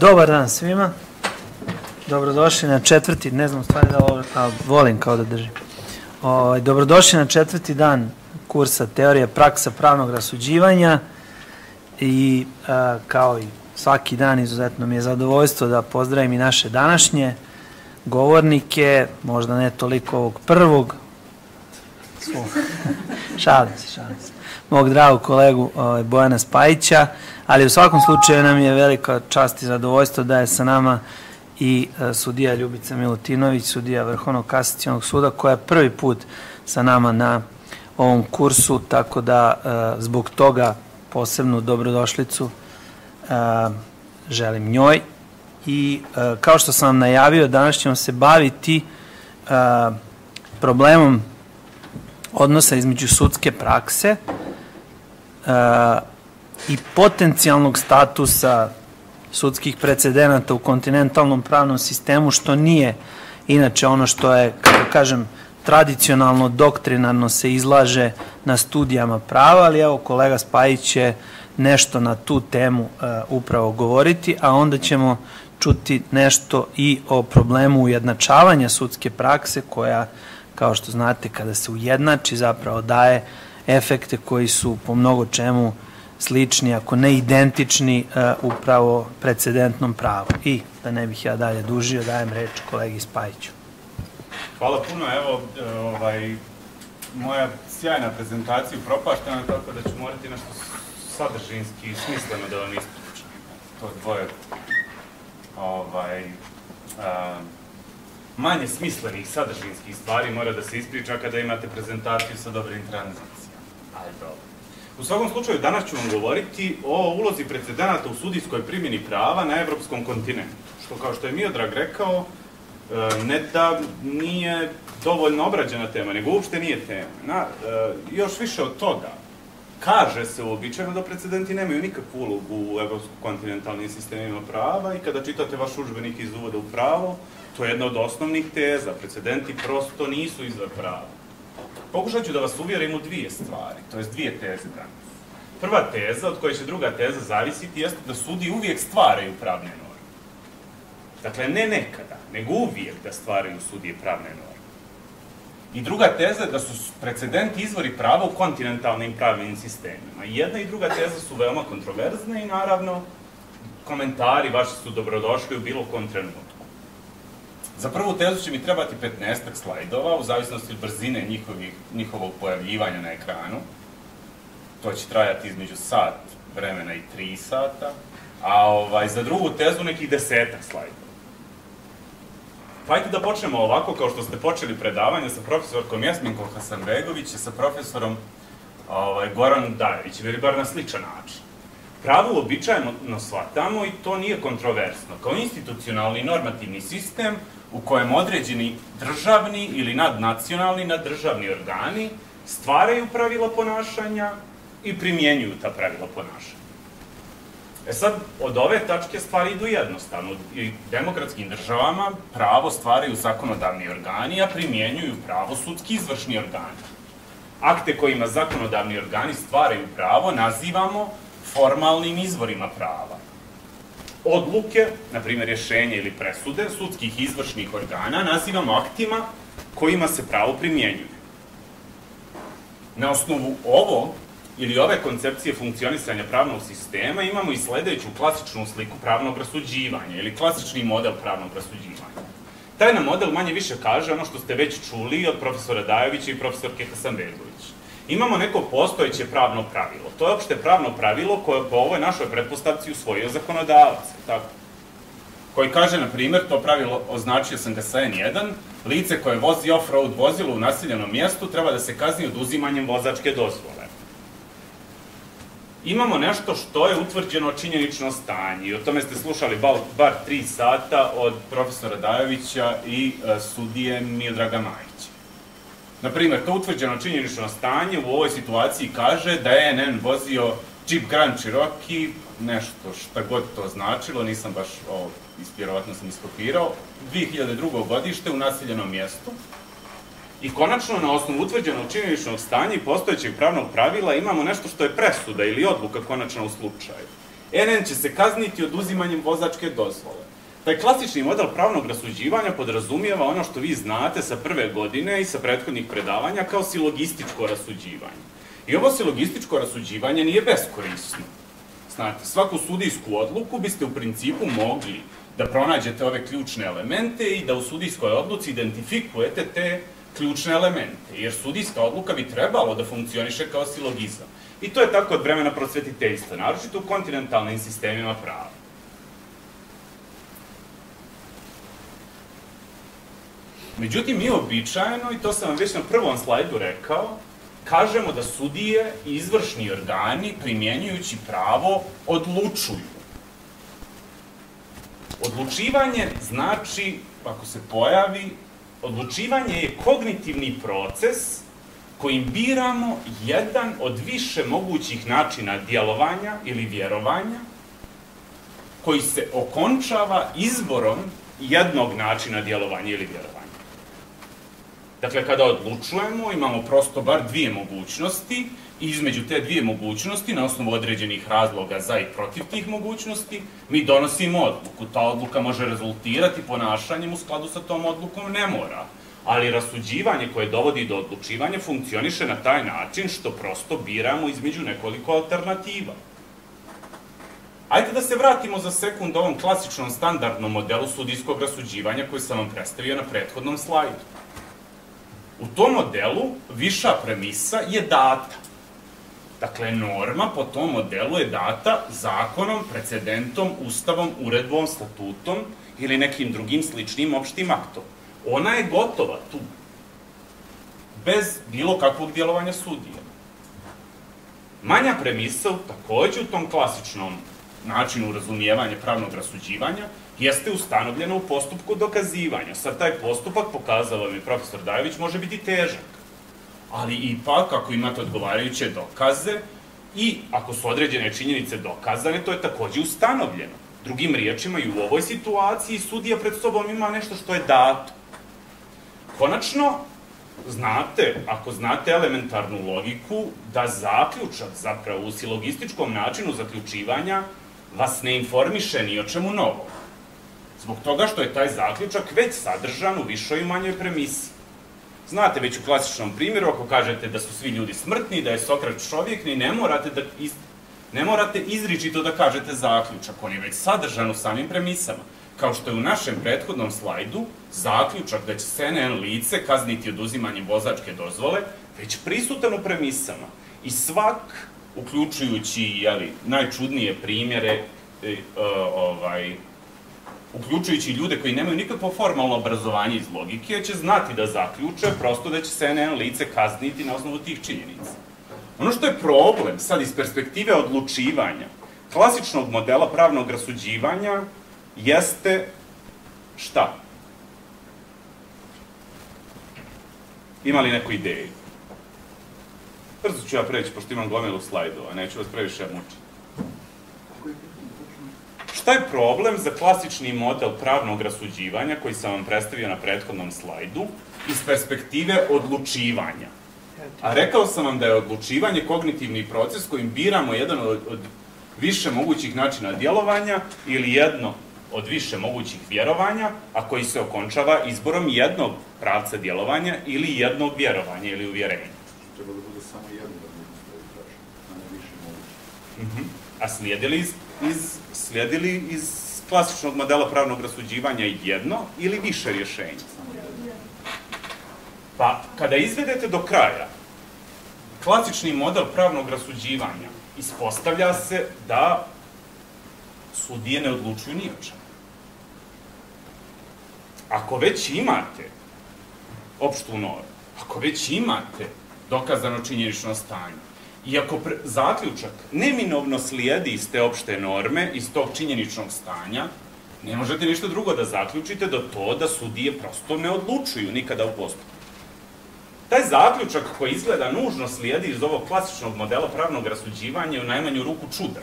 Dobar dan svima. Dobrodošli na četvrti, ne znam stvari da ovo, a volim kao da držim. O, ovaj, dobrodošli na četvrti dan kursa Teorija praksa pravnog rasuđivanja i a, kao i svaki dan izuzetno mi je zadovoljstvo da pozdravim i naše današnje govornike, možda ne toliko ovog prvog, šalim se, šalim se, mog dragog kolegu ovaj, Bojana Spajića, ali u svakom slučaju nam je velika čast i zadovoljstvo da je sa nama i uh, sudija Ljubica Milutinović, sudija Vrhovnog kasacijonog suda, koja je prvi put sa nama na ovom kursu, tako da uh, zbog toga posebnu dobrodošlicu uh, želim njoj. I kao što sam najavio, danas ćemo se baviti problemom odnosa između sudske prakse uh, i potencijalnog statusa sudskih precedenata u kontinentalnom pravnom sistemu, što nije inače ono što je, kako kažem, tradicionalno, doktrinarno se izlaže na studijama prava, ali evo kolega Spajić će nešto na tu temu uh, upravo govoriti, a onda ćemo čuti nešto i o problemu ujednačavanja sudske prakse koja, kao što znate, kada se ujednači zapravo daje efekte koji su po mnogo čemu slični, ako ne identični, uh, upravo precedentnom pravu. I da ne bih ja dalje dužio, dajem reč kolegi Spajiću. Hvala puno, evo, ovaj, moja sjajna prezentacija propaštena, tako da ću morati nešto sadržinski i smisleno da vam ispričam. To dvoje ovaj, a, manje smislenih sadržinskih stvari mora da se ispriča kada imate prezentaciju sa dobrim tranzicijama. Ali dobro. U svakom slučaju, danas ću vam govoriti o ulozi precedenata u sudijskoj primjeni prava na evropskom kontinentu. Što, kao što je Miodrag rekao, e, ne da nije dovoljno obrađena tema, nego uopšte nije tema. Na, e, još više od toga, kaže se uobičajeno da precedenti nemaju nikakvu ulogu u evropsko-kontinentalnim sistemima prava i kada čitate vaš učbenik iz uvoda u pravo, to je jedna od osnovnih teza. Precedenti prosto nisu izvor prava. Pokušat ću da vas uvjerim u dvije stvari, to je dvije teze danas. Prva teza, od koje će druga teza zavisiti, jeste da sudi uvijek stvaraju pravne norme. Dakle, ne nekada, nego uvijek da stvaraju sudije pravne norme. I druga teza je da su precedenti izvori prava u kontinentalnim pravnim sistemima. I jedna i druga teza su veoma kontroverzne i naravno komentari vaši su dobrodošli u bilo kom trenutku. Za prvu tezu će mi trebati 15 slajdova, u zavisnosti od brzine njihovih, njihovog pojavljivanja na ekranu. To će trajati između sat vremena i 3 sata. A ovaj, za drugu tezu nekih desetak slajdova. Pa da počnemo ovako, kao što ste počeli predavanje sa profesorkom Jasminko Hasanbegović i sa profesorom ovaj, Goranom Dajevićem, ili bar na sličan način. Pravo uobičajeno shvatamo i to nije kontroversno. Kao institucionalni normativni sistem u kojem određeni državni ili nadnacionalni, naddržavni organi stvaraju pravila ponašanja i primjenjuju ta pravila ponašanja. E sad, od ove tačke stvari idu jednostavno. I demokratskim državama pravo stvaraju zakonodavni organi, a primjenjuju pravo sudski izvršni organi. Akte kojima zakonodavni organi stvaraju pravo nazivamo formalnim izvorima prava. Odluke, na primjer rješenje ili presude sudskih izvršnih organa nazivamo aktima kojima se pravo primjenjuje. Na osnovu ovo ili ove koncepcije funkcionisanja pravnog sistema imamo i sledeću klasičnu sliku pravnog rasuđivanja ili klasični model pravnog rasuđivanja. Taj nam model manje više kaže ono što ste već čuli od profesora Dajovića i profesorke Hasanbegović. Imamo neko postojeće pravno pravilo. To je opšte pravno pravilo koje po ovoj našoj pretpostavci usvojio zakonodavac. Tako koji kaže, na primjer, to pravilo označio sam ga sa N1, lice koje vozi off-road vozilo u naseljenom mjestu treba da se kazni oduzimanjem vozačke dozvole imamo nešto što je utvrđeno činjenično stanje i o tome ste slušali bar, bar tri sata od profesora Dajovića i e, sudije Miodraga Majića. Naprimer, to utvrđeno činjenično stanje u ovoj situaciji kaže da je NN vozio Jeep Grand Cherokee, nešto šta god to značilo, nisam baš, ovo, vjerovatno sam iskopirao, 2002. godište u naseljenom mjestu, I konačno, na osnovu utvrđenog činjeničnog stanja i postojećeg pravnog pravila imamo nešto što je presuda ili odluka konačna u slučaju. NN će se kazniti oduzimanjem vozačke dozvole. Taj klasični model pravnog rasuđivanja podrazumijeva ono što vi znate sa prve godine i sa prethodnih predavanja kao silogističko rasuđivanje. I ovo silogističko rasuđivanje nije beskorisno. Znate, svaku sudijsku odluku biste u principu mogli da pronađete ove ključne elemente i da u sudijskoj odluci identifikujete te ključne elemente, jer sudijska odluka bi trebalo da funkcioniše kao silogizam. I to je tako od vremena prosvetiteljstva, naročito u kontinentalnim sistemima prava. Međutim, mi običajno, i to sam vam već na prvom slajdu rekao, kažemo da sudije i izvršni organi, primjenjujući pravo, odlučuju. Odlučivanje znači, ako se pojavi, odlučivanje je kognitivni proces kojim biramo jedan od više mogućih načina djelovanja ili vjerovanja, koji se okončava izborom jednog načina djelovanja ili vjerovanja. Dakle, kada odlučujemo, imamo prosto bar dvije mogućnosti i između te dvije mogućnosti, na osnovu određenih razloga za i protiv tih mogućnosti, mi donosimo odluku. Ta odluka može rezultirati ponašanjem u skladu sa tom odlukom, ne mora. Ali rasuđivanje koje dovodi do odlučivanja funkcioniše na taj način što prosto biramo između nekoliko alternativa. Ajde da se vratimo za sekund ovom klasičnom standardnom modelu sudijskog rasuđivanja koji sam vam predstavio na prethodnom slajdu. U tom modelu viša premisa je data. Dakle, norma po tom modelu je data zakonom, precedentom, ustavom, uredbom, statutom ili nekim drugim sličnim opštim aktom. Ona je gotova tu, bez bilo kakvog djelovanja sudije. Manja premisa, takođe u tom klasičnom načinu razumijevanja pravnog rasuđivanja, jeste ustanovljena u postupku dokazivanja. Sad taj postupak, pokazao vam je profesor Dajević, može biti težak. Ali ipak, ako imate odgovarajuće dokaze i ako su određene činjenice dokazane, to je takođe ustanovljeno. Drugim riječima, i u ovoj situaciji sudija pred sobom ima nešto što je dato. Konačno, znate, ako znate elementarnu logiku, da zaključak zapravo u silogističkom načinu zaključivanja vas ne informiše ni o čemu novom. Zbog toga što je taj zaključak već sadržan u višoj i manjoj premisi. Znate već u klasičnom primjeru, ako kažete da su svi ljudi smrtni, da je Sokrat čovjek, ni ne morate da iz, ne morate izričito da kažete zaključak, on je već sadržan u samim premisama. Kao što je u našem prethodnom slajdu, zaključak da će CNN lice kazniti oduzimanjem vozačke dozvole, već prisutan u premisama. I svak, uključujući jeli, najčudnije primjere, e, ovaj, uključujući ljude koji nemaju nikakvo formalno obrazovanje iz logike, će znati da zaključe prosto da će se NN lice kazniti na osnovu tih činjenica. Ono što je problem sad iz perspektive odlučivanja, klasičnog modela pravnog rasuđivanja, jeste šta? Ima li neku ideju? Brzo ću ja preći, pošto imam gomilu slajdova, neću vas previše mučiti. Šta je problem za klasični model pravnog rasuđivanja koji sam vam predstavio na prethodnom slajdu iz perspektive odlučivanja? A rekao sam vam da je odlučivanje kognitivni proces kojim biramo jedan od, od više mogućih načina djelovanja ili jedno od više mogućih vjerovanja, a koji se okončava izborom jednog pravca djelovanja ili jednog vjerovanja ili uvjerenja. Treba da bude samo jedno da bude a ne više moguće. Uh -huh. A slijedili iz iz, slijedili iz klasičnog modela pravnog rasuđivanja jedno ili više rješenja. Pa, kada izvedete do kraja klasični model pravnog rasuđivanja, ispostavlja se da sudije ne odlučuju ni o čemu. Ako već imate opštu normu, ako već imate dokazano činjenično stanje, Iako pre, zaključak neminovno slijedi iz te opšte norme, iz tog činjeničnog stanja, ne možete ništa drugo da zaključite do to da sudije prosto ne odlučuju nikada u postupku. Taj zaključak koji izgleda nužno slijedi iz ovog klasičnog modela pravnog rasuđivanja je u najmanju ruku čudan.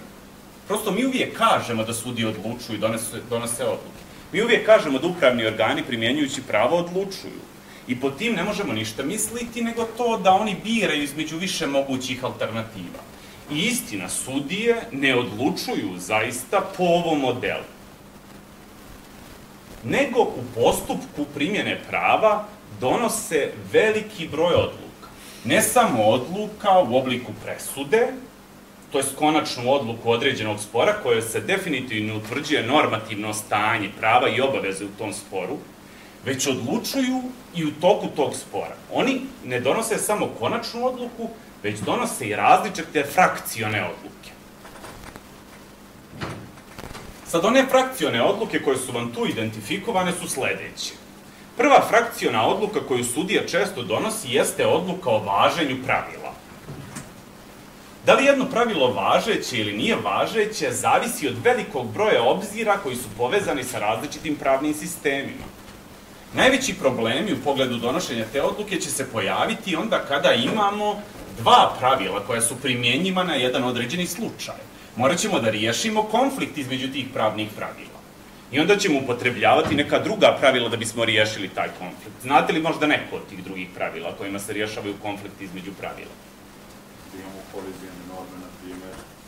Prosto mi uvijek kažemo da sudije odlučuju i donose, donose odluke. Mi uvijek kažemo da upravni organi primjenjujući pravo odlučuju. I pod tim ne možemo ništa misliti, nego to da oni biraju između više mogućih alternativa. I istina, sudije ne odlučuju zaista po ovom modelu nego u postupku primjene prava donose veliki broj odluka. Ne samo odluka u obliku presude, to je konačnu odluku određenog spora koje se definitivno utvrđuje normativno stanje prava i obaveze u tom sporu, već odlučuju i u toku tog spora. Oni ne donose samo konačnu odluku, već donose i različite frakcione odluke. Sad, one frakcione odluke koje su vam tu identifikovane su sledeće. Prva frakciona odluka koju sudija često donosi jeste odluka o važenju pravila. Da li jedno pravilo važeće ili nije važeće, zavisi od velikog broja obzira koji su povezani sa različitim pravnim sistemima. Najveći problemi u pogledu donošenja te odluke će se pojaviti onda kada imamo dva pravila koja su primjenjiva na jedan određeni slučaj morat ćemo da riješimo konflikt između tih pravnih pravila. I onda ćemo upotrebljavati neka druga pravila da bismo riješili taj konflikt. Znate li možda neko od tih drugih pravila kojima se rješavaju konflikt između pravila? Imamo primjer.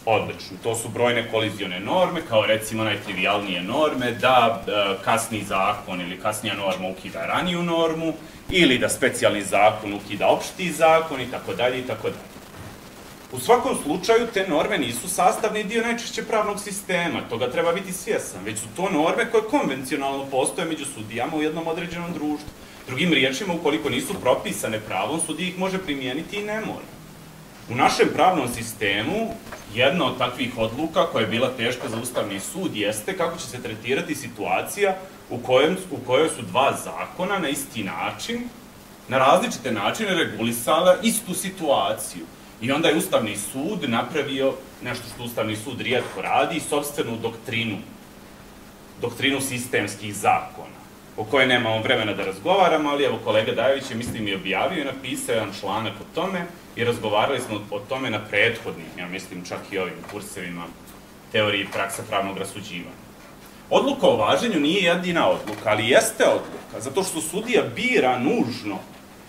Odlično, to su brojne kolizione norme, kao recimo najtrivialnije norme, da e, kasni zakon ili kasnija norma ukida raniju normu, ili da specijalni zakon ukida opšti zakon i tako dalje i tako dalje. U svakom slučaju te norme nisu sastavni dio najčešće pravnog sistema, toga treba biti svjesan, već su to norme koje konvencionalno postoje među sudijama u jednom određenom društvu. Drugim riječima, ukoliko nisu propisane pravom, sudija ih može primijeniti i ne mora. U našem pravnom sistemu, jedna od takvih odluka koja je bila teška za Ustavni sud jeste kako će se tretirati situacija u, kojem, u kojoj su dva zakona na isti način, na različite načine regulisala istu situaciju. I onda je Ustavni sud napravio nešto što Ustavni sud rijetko radi, sobstvenu doktrinu, doktrinu sistemskih zakona, o kojoj nemamo vremena da razgovaramo, ali evo kolega Dajović je, mislim, i objavio i napisao jedan članak o tome i razgovarali smo o tome na prethodnim, ja mislim, čak i ovim kursevima teorije i praksa pravnog rasuđivanja. Odluka o važenju nije jedina odluka, ali jeste odluka, zato što sudija bira nužno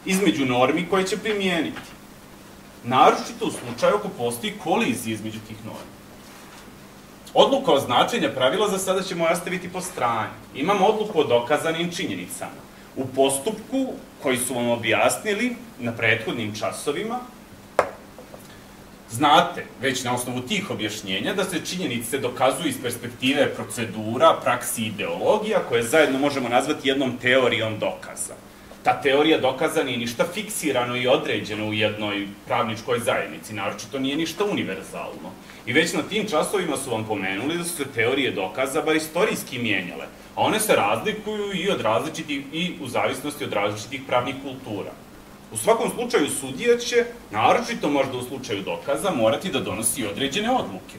između normi koje će primijeniti naročito u slučaju ako postoji kolizija između tih norma. Odluka o značenja pravila za sada ćemo ostaviti po strani. Imamo odluku o dokazanim činjenicama. U postupku koji su vam objasnili na prethodnim časovima, znate već na osnovu tih objašnjenja da se činjenice dokazuju iz perspektive procedura, praksi i ideologija koje zajedno možemo nazvati jednom teorijom dokaza ta teorija dokaza nije ništa fiksirano i određeno u jednoj pravničkoj zajednici, naročito nije ništa univerzalno. I već na tim časovima su vam pomenuli da su se teorije dokaza bar istorijski mijenjale, a one se razlikuju i od različitih, i u zavisnosti od različitih pravnih kultura. U svakom slučaju sudija će, naročito možda u slučaju dokaza, morati da donosi određene odluke.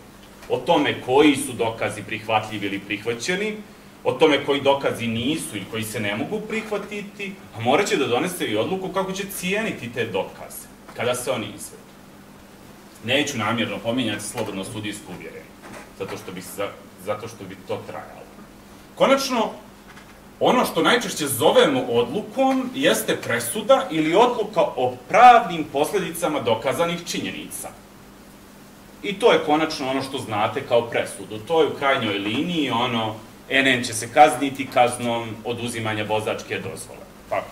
O tome koji su dokazi prihvatljivi ili prihvaćeni, o tome koji dokazi nisu ili koji se ne mogu prihvatiti, a morat će da donese i odluku kako će cijeniti te dokaze, kada se oni izvedu. Neću namjerno pominjati slobodno sudijsko uvjerenje, zato što bi, zato što bi to trajalo. Konačno, ono što najčešće zovemo odlukom jeste presuda ili odluka o pravnim posledicama dokazanih činjenica. I to je konačno ono što znate kao presudu. To je u krajnjoj liniji ono NN će se kazniti kaznom oduzimanja vozačke dozvole. Pa.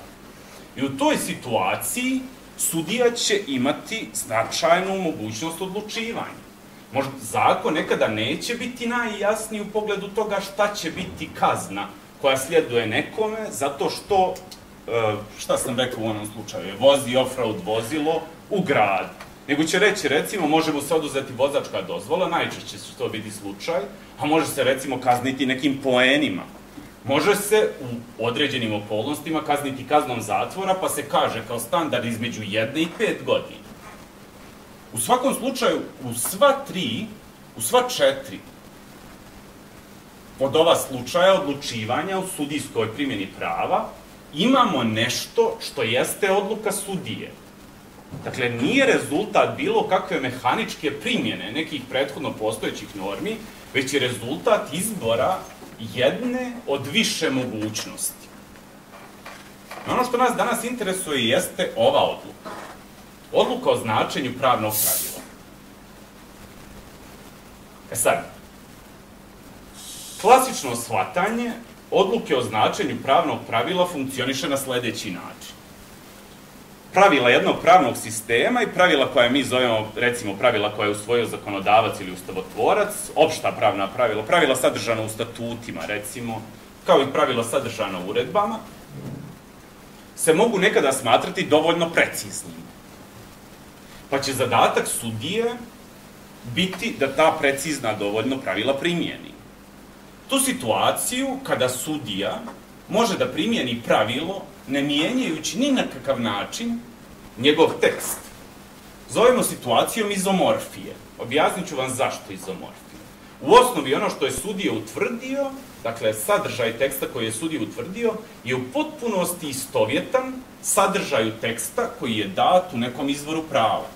I u toj situaciji sudija će imati značajnu mogućnost odlučivanja. Možda zakon nekada neće biti najjasniji u pogledu toga šta će biti kazna koja sljeduje nekome, zato što, e, šta sam rekao u onom slučaju, vozi offroad vozilo u grad nego će reći, recimo, može mu se oduzeti vozačka dozvola, najčešće će to biti slučaj, a može se, recimo, kazniti nekim poenima. Može se u određenim okolnostima kazniti kaznom zatvora, pa se kaže kao standard između jedne i pet godina. U svakom slučaju, u sva tri, u sva četiri, od ova slučaja odlučivanja u sudijskoj primjeni prava, imamo nešto što jeste odluka sudije, Dakle, nije rezultat bilo kakve mehaničke primjene nekih prethodno postojećih normi, već je rezultat izbora jedne od više mogućnosti. Ono što nas danas interesuje jeste ova odluka. Odluka o značenju pravnog pravila. E sad, klasično shvatanje odluke o značenju pravnog pravila funkcioniše na sledeći način. Pravila jednog pravnog sistema i pravila koja mi zovemo, recimo pravila koja je usvojio zakonodavac ili ustavotvorac, opšta pravna pravila, pravila sadržana u statutima, recimo, kao i pravila sadržana u uredbama, se mogu nekada smatrati dovoljno preciznim. Pa će zadatak sudije biti da ta precizna dovoljno pravila primijeni. Tu situaciju kada sudija može da primijeni pravilo ne mijenjajući ni na kakav način njegov tekst. Zovemo situacijom izomorfije. Objasnit ću vam zašto izomorfije. U osnovi ono što je sudija utvrdio, dakle sadržaj teksta koji je sudija utvrdio, je u potpunosti istovjetan sadržaju teksta koji je dat u nekom izvoru prava.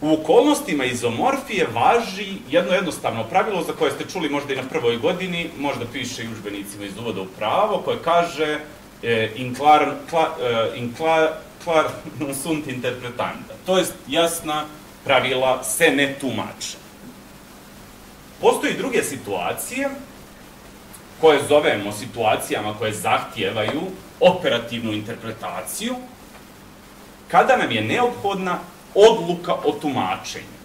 U okolnostima izomorfije važi jedno jednostavno pravilo za koje ste čuli možda i na prvoj godini, možda piše i užbenicima iz uvoda u pravo, koje kaže e, in clar, kla, e, non sunt interpretanda. To jest jasna pravila se ne tumače. Postoji druge situacije koje zovemo situacijama koje zahtijevaju operativnu interpretaciju, kada nam je neophodna odluka o tumačenju.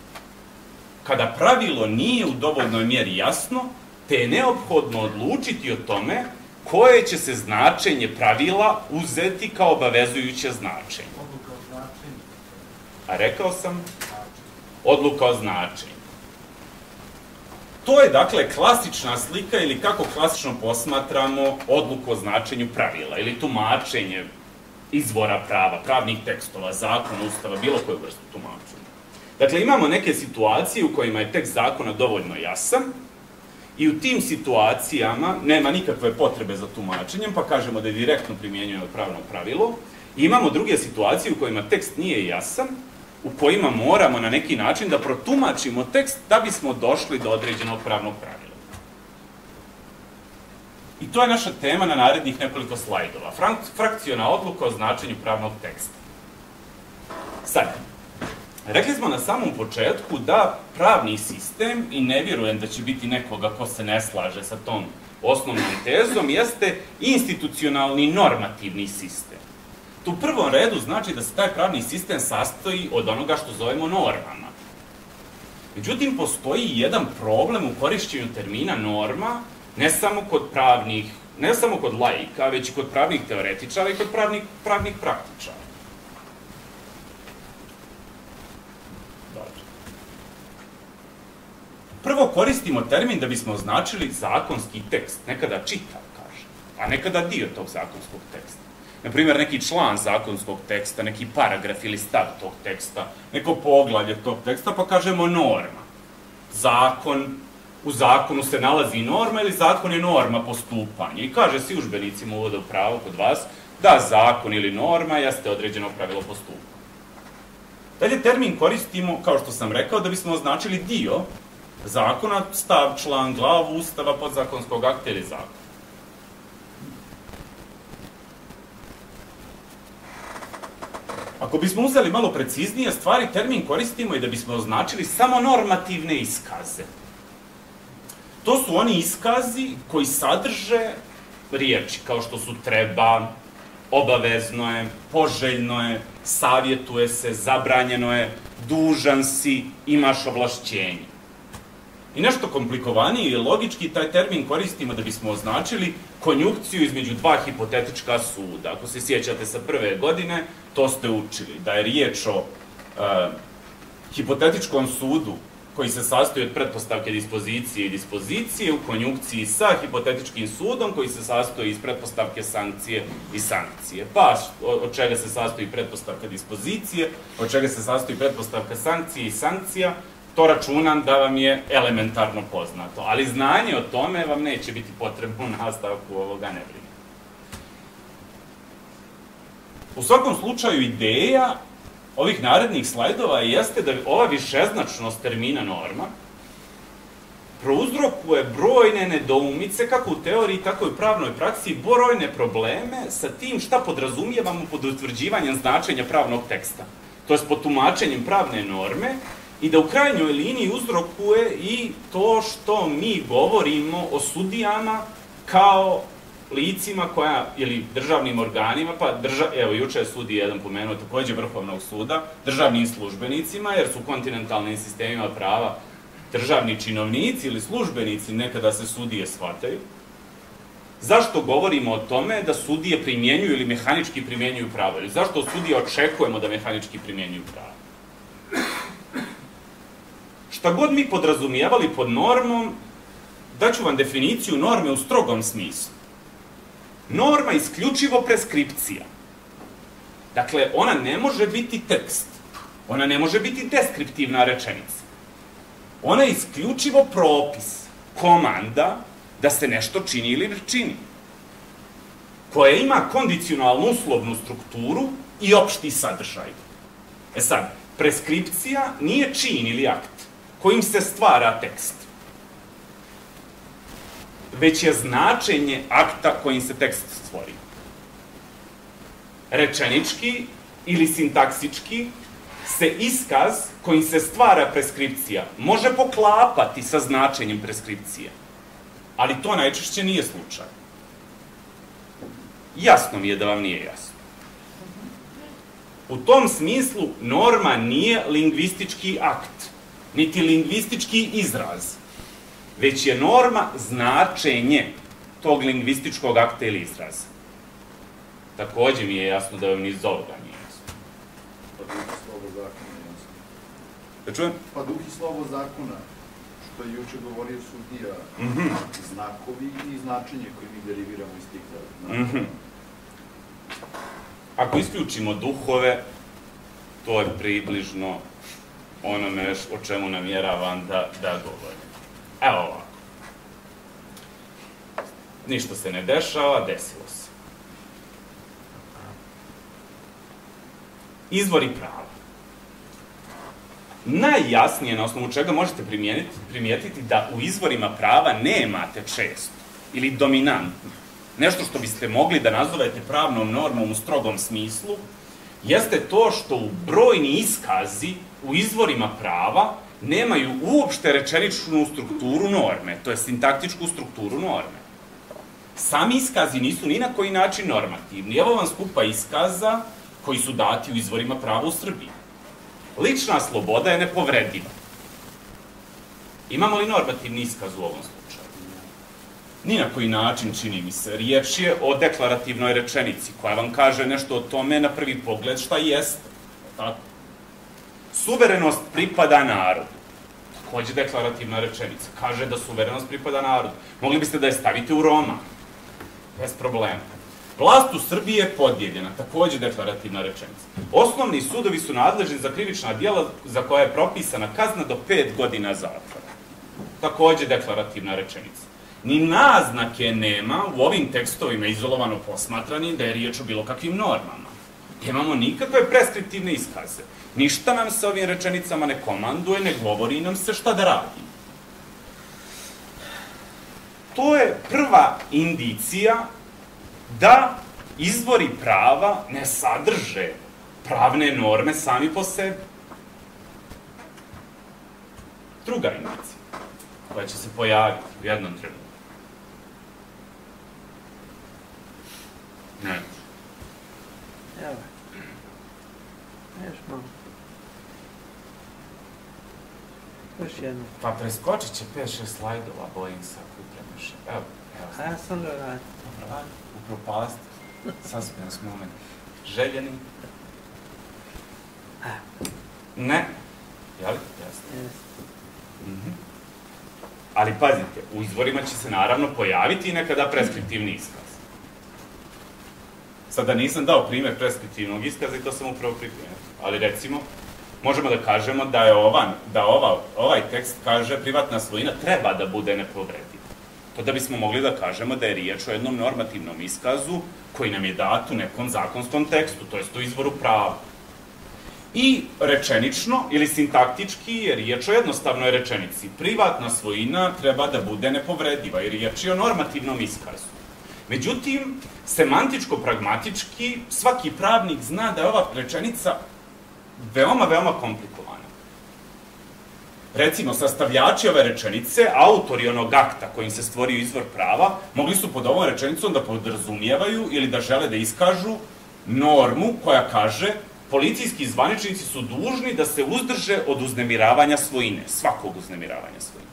Kada pravilo nije u dovoljnoj mjeri jasno, te je neophodno odlučiti o tome koje će se značenje pravila uzeti kao obavezujuće značenje. Odluka o značenju. A rekao sam odluka o značenju. To je dakle klasična slika ili kako klasično posmatramo odluku o značenju pravila ili tumačenje izvora prava, pravnih tekstova, zakona, ustava, bilo koju vrstu tumačenja. Dakle, imamo neke situacije u kojima je tekst zakona dovoljno jasan i u tim situacijama nema nikakve potrebe za tumačenjem, pa kažemo da je direktno primjenjujemo pravno pravilo. I imamo druge situacije u kojima tekst nije jasan, u kojima moramo na neki način da protumačimo tekst da bismo došli do određenog pravnog pravila. I to je naša tema na narednih nekoliko slajdova. Frak, frakciona odluka o značenju pravnog teksta. Sad, rekli smo na samom početku da pravni sistem, i ne vjerujem da će biti nekoga ko se ne slaže sa tom osnovnom tezom, jeste institucionalni normativni sistem. Tu u prvom redu znači da se taj pravni sistem sastoji od onoga što zovemo normama. Međutim, postoji jedan problem u korišćenju termina norma, ne samo kod pravnih, ne samo kod laika, već i kod pravnih teoretičara i kod pravnih, pravnih praktičara. Dobro. Prvo koristimo termin da bismo označili zakonski tekst, nekada čitav, kaže, a nekada dio tog zakonskog teksta. Naprimjer, neki član zakonskog teksta, neki paragraf ili stav tog teksta, neko poglavlje tog teksta, pa kažemo norma. Zakon, u zakonu se nalazi norma ili zakon je norma postupanja. I kaže svi užbenicima uvoda u pravo kod vas da zakon ili norma jeste određeno pravilo postupanja. Dalje termin koristimo, kao što sam rekao, da bismo označili dio zakona, stav, član, glavu, ustava, podzakonskog akta ili zakona. Ako bismo uzeli malo preciznije stvari, termin koristimo i da bismo označili samo normativne iskaze. To su oni iskazi koji sadrže riječi kao što su treba, obavezno je, poželjno je, savjetuje se, zabranjeno je, dužan si, imaš ovlašćenje. I nešto komplikovanije i logički taj termin koristimo da bismo označili konjukciju između dva hipotetička suda. Ako se sjećate sa prve godine, to ste učili, da je riječ o uh, hipotetičkom sudu koji se sastoji od pretpostavke dispozicije i dispozicije u konjukciji sa hipotetičkim sudom koji se sastoji iz pretpostavke sankcije i sankcije. Pa od čega se sastoji pretpostavka dispozicije, od čega se sastoji pretpostavka sankcije i sankcija, to računam da vam je elementarno poznato. Ali znanje o tome vam neće biti potrebno u nastavku ovoga ne. U svakom slučaju ideja ovih narednih slajdova jeste da ova višeznačnost termina norma prouzrokuje brojne nedoumice, kako u teoriji, tako i u pravnoj praksi, brojne probleme sa tim šta podrazumijevamo pod utvrđivanjem značenja pravnog teksta. To je pod tumačenjem pravne norme i da u krajnjoj liniji uzrokuje i to što mi govorimo o sudijama kao licima koja, ili državnim organima, pa drža, evo, juče je sudi jedan pomenuo takođe Vrhovnog suda, državnim službenicima, jer su u kontinentalnim sistemima prava državni činovnici ili službenici, nekada se sudije shvataju. Zašto govorimo o tome da sudije primjenjuju ili mehanički primjenjuju pravo? Ili zašto od sudija očekujemo da mehanički primjenjuju pravo? Šta god mi podrazumijevali pod normom, daću vam definiciju norme u strogom smislu. Norma isključivo preskripcija. Dakle, ona ne može biti tekst. Ona ne može biti deskriptivna rečenica. Ona je isključivo propis, komanda, da se nešto čini ili ne čini. Koja ima kondicionalnu uslovnu strukturu i opšti sadržaj. E sad, preskripcija nije čin ili akt kojim se stvara tekst već je značenje akta kojim se tekst stvori. Rečenički ili sintaksički se iskaz kojim se stvara preskripcija može poklapati sa značenjem preskripcije, ali to najčešće nije slučaj. Jasno mi je da vam nije jasno. U tom smislu norma nije lingvistički akt, niti lingvistički izraz, već je norma značenje tog lingvističkog akta ili izraza. Takođe mi je jasno da vam ni iz ovoga nije jasno. Pa duh i slovo zakona je jasno. Da čujem? Pa duh i slovo zakona, što je juče govorio sudija, Mhm. znakovi i značenje koje mi deriviramo iz tih znakova. Mhm. Ako isključimo duhove, to je približno onome o čemu namjeravam da, da govorim. Evo ovako. Ništa se ne dešava, desilo se. Izvori prava. Najjasnije na osnovu čega možete primijetiti da u izvorima prava nemate često ili dominantno nešto što biste mogli da nazovete pravnom normom u strogom smislu, jeste to što u brojni iskazi u izvorima prava nemaju uopšte rečeničnu strukturu norme, to je sintaktičku strukturu norme. Sami iskazi nisu ni na koji način normativni. Evo vam skupa iskaza koji su dati u izvorima prava u Srbiji. Lična sloboda je nepovrediva. Imamo li normativni iskaz u ovom slučaju? Ni na koji način, čini mi se. Riječ je o deklarativnoj rečenici, koja vam kaže nešto o tome na prvi pogled šta jeste. Tako? Suverenost pripada narodu. Takođe deklarativna rečenica. Kaže da suverenost pripada narodu. Mogli biste da je stavite u Roma. Bez problema. Vlast u Srbiji je podijeljena, takođe deklarativna rečenica. Osnovni sudovi su nadležni za krivična dijela za koja je propisana kazna do 5 godina zatvora. Takođe deklarativna rečenica. Ni naznake nema u ovim tekstovima izolovano posmatrani da je riječ o bilo kakvim normama. Nemamo nikakve preskriptivne iskaze. Ništa nam se ovim rečenicama ne komanduje, ne govori nam se šta da radimo. To je prva indicija da izvori prava ne sadrže pravne norme sami po sebi. Druga indicija, koja će se pojaviti u jednom trenutku. Ne. Evo. Još malo. Još jedno. Pa preskočit će 5-6 slajdova, bojim se, ako upremaš. Evo, evo. A ja sam ga radio. Upropast. Suspense moment. Željeni? A. Ne. Jel? Jeste. Jeste. Mhm. Ali pazite, u izvorima će se naravno pojaviti i nekada preskriptivni iskaz. Sada nisam dao primjer preskriptivnog iskaza i to sam upravo pripremio. Ali recimo, možemo da kažemo da je ovan, da ova, ovaj tekst kaže privatna svojina treba da bude nepovrediva. To da bismo mogli da kažemo da je riječ o jednom normativnom iskazu koji nam je dat u nekom zakonskom tekstu, to jest u izvoru prava. I rečenično ili sintaktički je riječ o jednostavnoj rečenici. Privatna svojina treba da bude nepovrediva jer riječ je o normativnom iskazu. Međutim, semantičko-pragmatički svaki pravnik zna da je ova rečenica veoma, veoma komplikovana. recimo, sastavljači ove rečenice, autori onog akta kojim se stvorio izvor prava, mogli su pod ovom rečenicom da podrazumijevaju ili da žele da iskažu normu koja kaže policijski zvaničnici su dužni da se uzdrže od uznemiravanja svojine, svakog uznemiravanja svojine.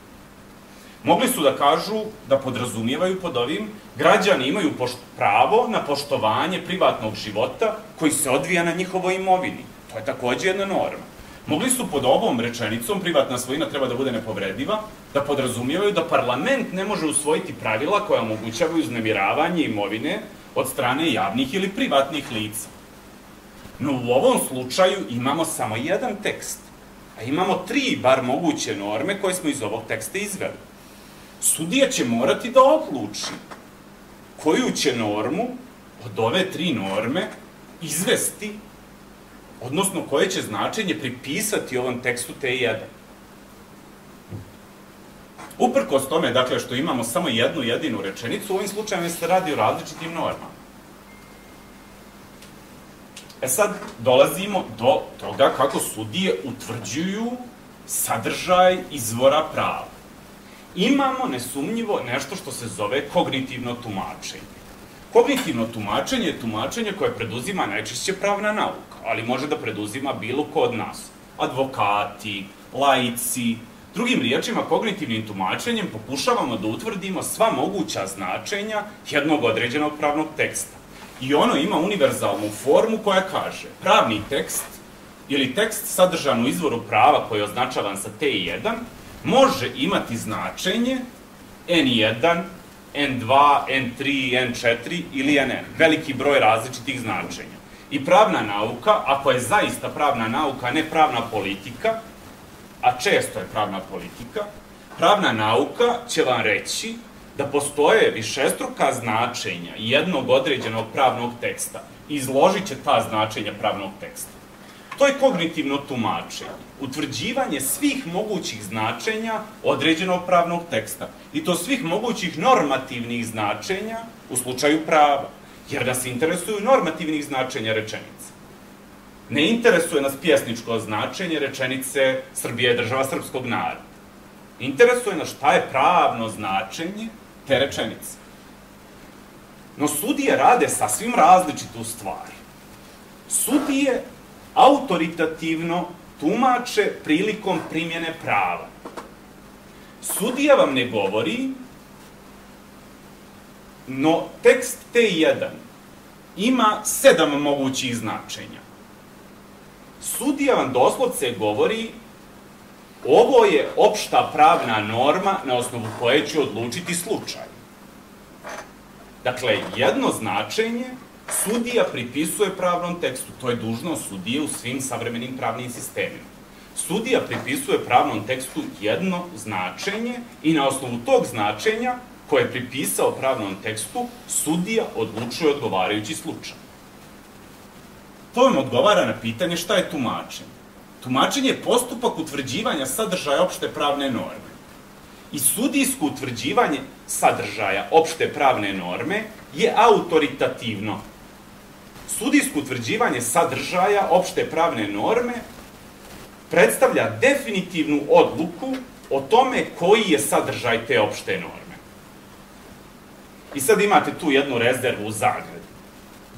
Mogli su da kažu, da podrazumijevaju pod ovim, građani imaju pravo na poštovanje privatnog života koji se odvija na njihovoj imovini. To je takođe jedna norma. Mogli su pod ovom rečenicom, privatna svojina treba da bude nepovrediva, da podrazumijevaju da parlament ne može usvojiti pravila koja omogućavaju uznemiravanje imovine od strane javnih ili privatnih lica. No u ovom slučaju imamo samo jedan tekst, a imamo tri bar moguće norme koje smo iz ovog teksta izveli. Sudija će morati da odluči koju će normu od ove tri norme izvesti, odnosno koje će značenje pripisati ovom tekstu T1. Uprkos tome, dakle, što imamo samo jednu jedinu rečenicu, u ovim slučajima se radi o različitim normama. E sad, dolazimo do toga kako sudije utvrđuju sadržaj izvora prava. Imamo nesumnjivo nešto što se zove kognitivno tumačenje. Kognitivno tumačenje je tumačenje koje preduzima najčešće pravna nauka, ali može da preduzima bilo ko od nas. Advokati, laici, Drugim riječima, kognitivnim tumačenjem pokušavamo da utvrdimo sva moguća značenja jednog određenog pravnog teksta. I ono ima univerzalnu formu koja kaže pravni tekst ili tekst sadržan u izvoru prava koji je označavan sa T1 može imati značenje N1, N2, N3, N4 ili NN. Veliki broj različitih značenja. I pravna nauka, ako je zaista pravna nauka, ne pravna politika, a često je pravna politika, pravna nauka će vam reći da postoje višestruka značenja jednog određenog pravnog teksta. Izložit će ta značenja pravnog teksta. To je kognitivno tumačenje, utvrđivanje svih mogućih značenja određenog pravnog teksta. I to svih mogućih normativnih značenja u slučaju prava, jer nas interesuju normativnih značenja rečenice. Ne interesuje nas pjesničko značenje rečenice Srbije je država srpskog naroda. Interesuje nas šta je pravno značenje te rečenice. No sudije rade sasvim različitu stvar. Sudije autoritativno tumače prilikom primjene prava. Sudija vam ne govori, no tekst T1 ima sedam mogućih značenja. Sudija vam doslovce govori ovo je opšta pravna norma na osnovu koje ću odlučiti slučaj. Dakle, jedno značenje sudija pripisuje pravnom tekstu. To je dužno sudije u svim savremenim pravnim sistemima. Sudija pripisuje pravnom tekstu jedno značenje i na osnovu tog značenja koje je pripisao pravnom tekstu, sudija odlučuje odgovarajući slučaj. To vam odgovara na pitanje šta je tumačenje. Tumačenje je postupak utvrđivanja sadržaja opšte pravne norme. I sudijsko utvrđivanje sadržaja opšte pravne norme je autoritativno. Sudijsko utvrđivanje sadržaja opšte pravne norme predstavlja definitivnu odluku o tome koji je sadržaj te opšte norme. I sad imate tu jednu rezervu u zagradi.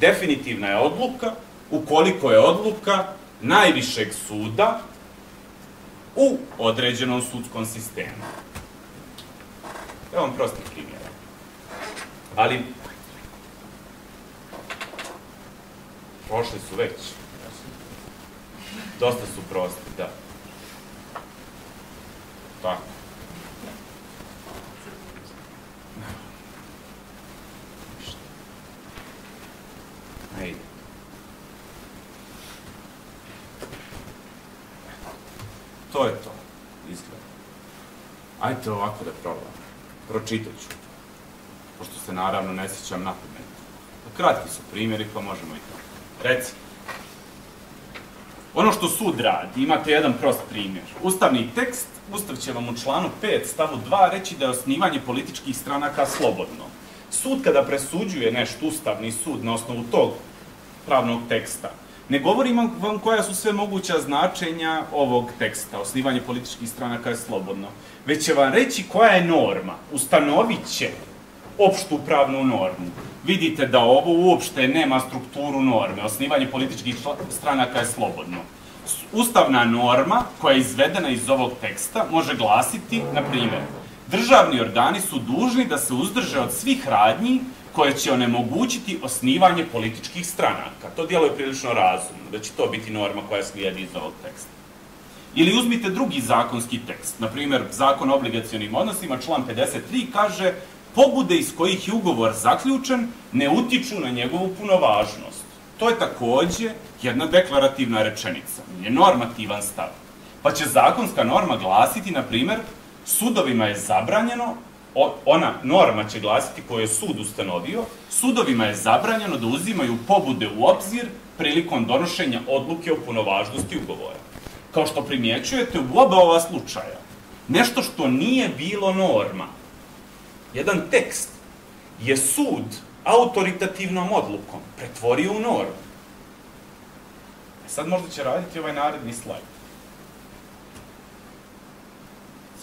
Definitivna je odluka ukoliko je odluka najvišeg suda u određenom sudskom sistemu. Evo vam prosti primjer. Ali, prošli su već. Dosta su prosti, da. Tako. Ajde. To je to, izgleda. Ajde ovako da probam. Pročitat ću. Pošto se naravno ne sjećam na pamet. Pa kratki su primjeri, pa možemo i to. Reci. Ono što sud radi, imate jedan prost primjer. Ustavni tekst, Ustav će vam u članu 5 stavu 2 reći da je osnivanje političkih stranaka slobodno. Sud kada presuđuje nešto, Ustavni sud, na osnovu tog pravnog teksta, Ne govorim vam- koja su sve moguća značenja ovog teksta, osnivanje političkih stranaka je slobodno, već će vam reći koja je norma, ustanovit će opštu pravnu normu. Vidite da ovo uopšte nema strukturu norme, osnivanje političkih stranaka je slobodno. Ustavna norma koja je izvedena iz ovog teksta može glasiti, na primjer, državni organi su dužni da se uzdrže od svih radnji koje će onemogućiti osnivanje političkih stranaka. To djeluje prilično razumno, da će to biti norma koja slijedi iz ovog teksta. Ili uzmite drugi zakonski tekst, na primjer, zakon o obligacionim odnosima, član 53, kaže pobude iz kojih je ugovor zaključen ne utiču na njegovu punovažnost. To je takođe jedna deklarativna rečenica, nije normativan stav. Pa će zakonska norma glasiti, na primjer, sudovima je zabranjeno, ona norma će glasiti koju je sud ustanovio, sudovima je zabranjeno da uzimaju pobude u obzir prilikom donošenja odluke o punovažnosti ugovora. Kao što primjećujete u oba ova slučaja, nešto što nije bilo norma, jedan tekst je sud autoritativnom odlukom pretvorio u normu. E sad možda će raditi ovaj naredni slajd.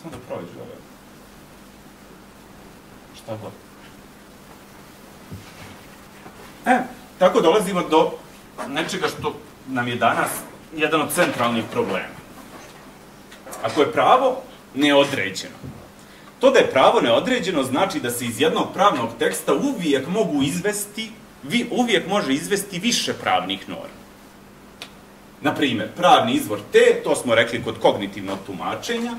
Samo da prođe ovaj. Šta god. E, tako dolazimo do nečega što nam je danas jedan od centralnih problema. Ako je pravo neodređeno, To da je pravo neodređeno znači da se iz jednog pravnog teksta uvijek mogu izvesti, vi, uvijek može izvesti više pravnih normi. Naprimer, pravni izvor T, to smo rekli kod kognitivnog tumačenja,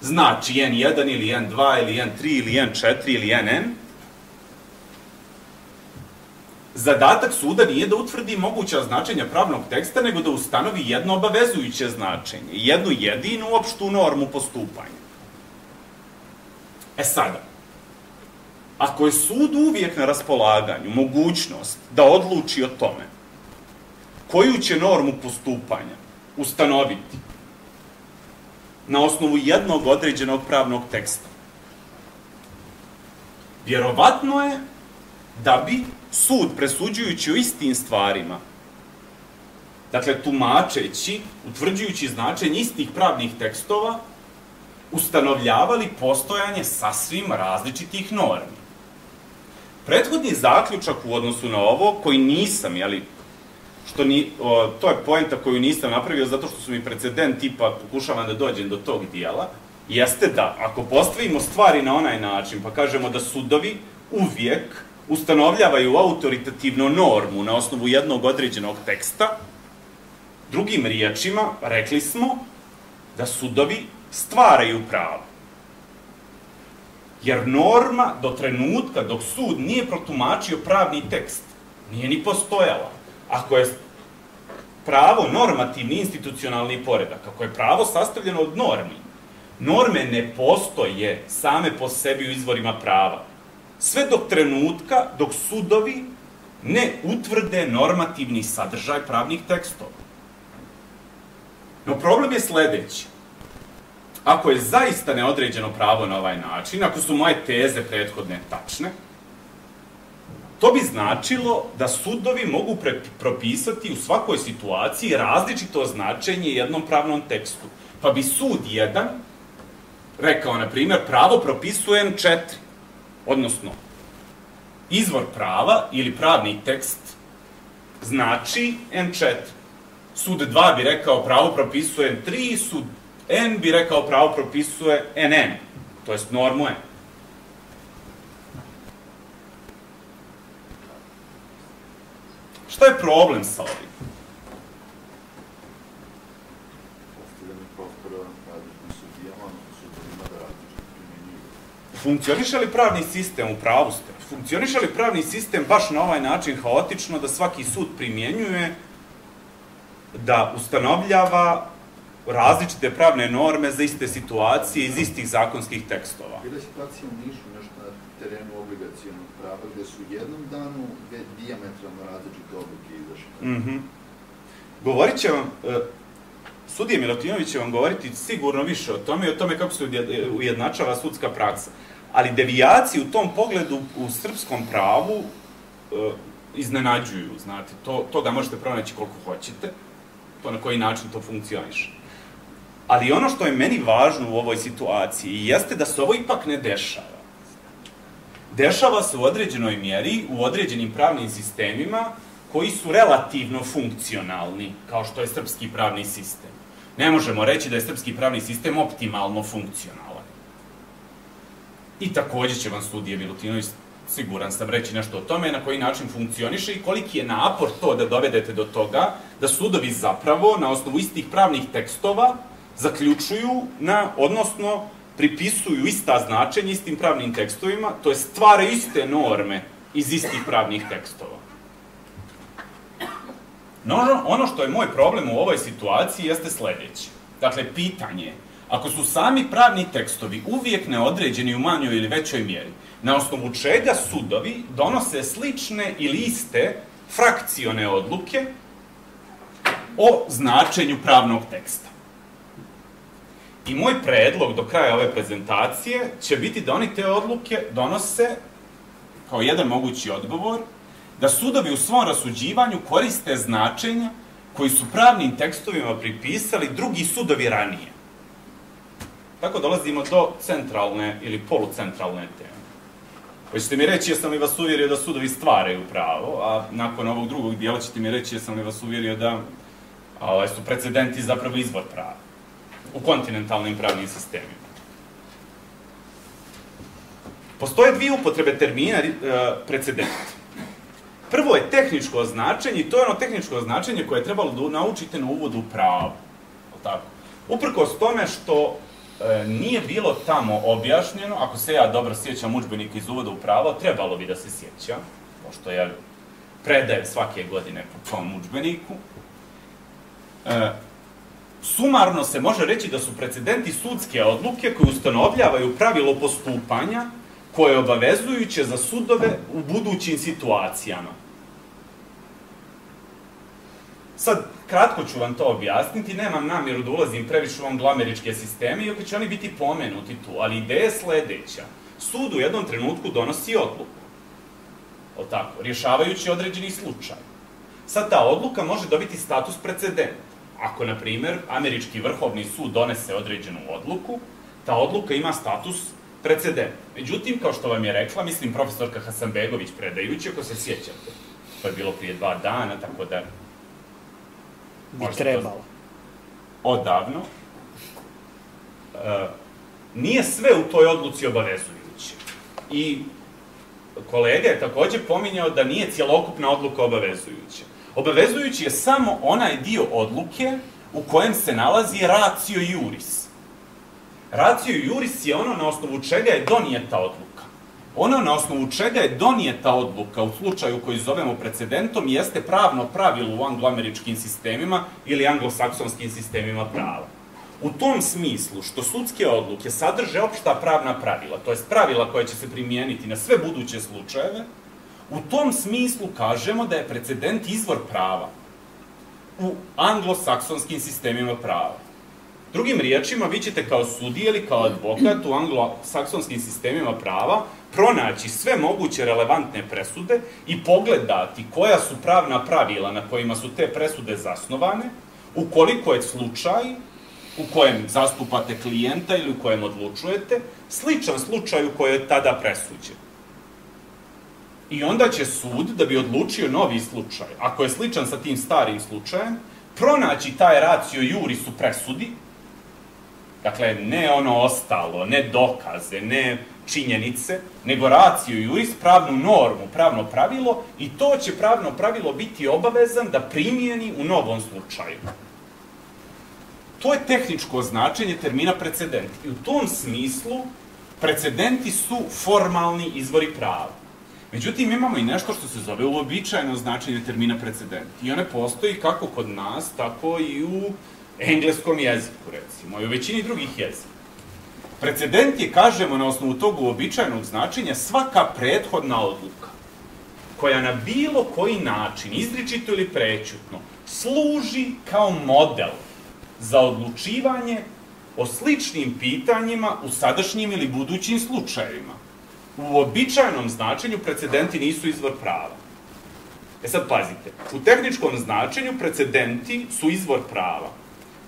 znači N1 ili N2 ili N3 ili N4 ili NN. Zadatak suda nije da utvrdi moguća značenja pravnog teksta, nego da ustanovi jedno obavezujuće značenje, jednu jedinu opštu normu postupanja. E sada, ako je sud uvijek na raspolaganju mogućnost da odluči o tome koju će normu postupanja ustanoviti na osnovu jednog određenog pravnog teksta, vjerovatno je da bi sud presuđujući o istim stvarima, dakle tumačeći, utvrđujući značenje istih pravnih tekstova, ustanovljavali postojanje sasvim različitih normi. Prethodni zaključak u odnosu na ovo, koji nisam, jeli, što ni, o, to je poenta koju nisam napravio zato što su mi precedent tipa pokušavam da dođem do tog dijela, jeste da ako postavimo stvari na onaj način, pa kažemo da sudovi uvijek ustanovljavaju autoritativnu normu na osnovu jednog određenog teksta, drugim riječima, rekli smo da sudovi stvaraju pravo. Jer norma do trenutka dok sud nije protumačio pravni tekst, nije ni postojala. Ako je pravo normativni institucionalni poredak, ako je pravo sastavljeno od normi, norme ne postoje same po sebi u izvorima prava. Sve dok trenutka dok sudovi ne utvrde normativni sadržaj pravnih tekstova. No problem je sledeći ako je zaista neodređeno pravo na ovaj način, ako su moje teze prethodne tačne, to bi značilo da sudovi mogu propisati u svakoj situaciji različito značenje jednom pravnom tekstu. Pa bi sud jedan rekao, na primjer, pravo propisuje N4, odnosno izvor prava ili pravni tekst znači N4. Sud 2 bi rekao pravo propisuje N3, sud N bi rekao pravo propisuje NN, to jest normu N. Šta je problem sa ovim? Da. Funkcioniše li pravni sistem u pravu ste? Funkcioniše li pravni sistem baš na ovaj način haotično da svaki sud primjenjuje da ustanovljava različite pravne norme za iste situacije iz istih zakonskih tekstova? Bila situacija u Nišu terenu obligacijonog prava, gde su u jednom danu dve diametralno različite odluke izašle. Mhm. Govorit će vam, e, sudije Milutinović će vam govoriti sigurno više o tome i o tome kako se ujed- ujednačava sudska praksa. Ali devijacije u tom pogledu u srpskom pravu e, iznenađuju, znate, to, to da možete pronaći koliko hoćete, to na koji način to funkcioniše. Ali ono što je meni važno u ovoj situaciji jeste da se ovo ipak ne dešava. Dešava se u određenoj mjeri, u određenim pravnim sistemima koji su relativno funkcionalni, kao što je srpski pravni sistem. Ne možemo reći da je srpski pravni sistem optimalno funkcionalan. I takođe će vam studije Milutinović siguran sam reći nešto o tome, na koji način funkcioniše i koliki je napor to da dovedete do toga da sudovi zapravo na osnovu istih pravnih tekstova zaključuju na, odnosno pripisuju ista značenja istim pravnim tekstovima, to je stvara iste norme iz istih pravnih tekstova. No, ono što je moj problem u ovoj situaciji jeste sledeće. Dakle, pitanje ako su sami pravni tekstovi uvijek neodređeni u manjoj ili većoj mjeri, na osnovu čega sudovi donose slične ili iste frakcione odluke o značenju pravnog teksta. I moj predlog do kraja ove prezentacije će biti da oni te odluke donose kao jedan mogući odgovor da sudovi u svom rasuđivanju koriste značenja koji su pravnim tekstovima pripisali drugi sudovi ranije. Tako dolazimo do centralne ili polucentralne teme. Hoćete mi reći jesam li vas uvjerio da sudovi stvaraju pravo, a nakon ovog drugog dijela ćete mi reći jesam li vas uvjerio da ovaj, su precedenti zapravo izvor prava u kontinentalnim pravnim sistemima. Postoje dvije upotrebe termina e, precedent. Prvo je tehničko značenje i to je ono tehničko značenje koje je trebalo da naučite na uvodu pravo. Tako. Uprkos tome što e, nije bilo tamo objašnjeno, ako se ja dobro sjećam učbenika iz uvoda u pravo, trebalo bi da se sjeća, pošto ja predajem svake godine po tom učbeniku. E, sumarno se može reći da su precedenti sudske odluke koje ustanovljavaju pravilo postupanja koje je obavezujuće za sudove u budućim situacijama. Sad, kratko ću vam to objasniti, nemam namjeru da ulazim previše u anglomeričke sisteme, iako će oni biti pomenuti tu, ali ideja je sledeća. Sud u jednom trenutku donosi odluku, o tako, rješavajući određeni slučaj. Sad ta odluka može dobiti status precedenta. Ako, na primer, američki vrhovni sud donese određenu odluku, ta odluka ima status precedent. Međutim, kao što vam je rekla, mislim, profesorka Hasanbegović predajući, ako se sjećate, to je bilo prije dva dana, tako da bi trebalo. Odavno. E, nije sve u toj odluci obavezujuće. I kolega je takođe pominjao da nije cjelokupna odluka obavezujuća. Obavezujući je samo onaj dio odluke u kojem se nalazi ratio juris. Ratio juris je ono na osnovu čega je donijeta odluka. Ono na osnovu čega je donijeta odluka u slučaju koji zovemo precedentom jeste pravno pravilo u angloameričkim sistemima ili anglosaksonskim sistemima prava. U tom smislu što sudske odluke sadrže opšta pravna pravila, to je pravila koja će se primijeniti na sve buduće slučajeve, u tom smislu kažemo da je precedent izvor prava u anglosaksonskim sistemima prava. Drugim riječima, vi ćete kao sudije ili kao advokat u anglosaksonskim sistemima prava pronaći sve moguće relevantne presude i pogledati koja su pravna pravila na kojima su te presude zasnovane, ukoliko je slučaj u kojem zastupate klijenta ili u kojem odlučujete, sličan slučaj u kojoj je tada presuđen. I onda će sud, da bi odlučio novi slučaj, ako je sličan sa tim starim slučajem, pronaći taj racio juris u presudi, dakle, ne ono ostalo, ne dokaze, ne činjenice, nego raciju juris, pravnu normu, pravno pravilo i to će pravno pravilo biti obavezan da primijeni u novom slučaju. To je tehničko značenje termina precedent. I u tom smislu precedenti su formalni izvori prava. Međutim, imamo i nešto što se zove uobičajeno značenje termina precedent. I one postoji kako kod nas, tako i u engleskom jeziku, recimo, i u većini drugih jezika. Precedent je, kažemo, na osnovu tog uobičajenog značenja svaka prethodna odluka koja na bilo koji način, izričito ili prećutno, služi kao model za odlučivanje o sličnim pitanjima u sadašnjim ili budućim slučajevima. U običajnom značenju precedenti nisu izvor prava. E sad pazite, u tehničkom značenju precedenti su izvor prava.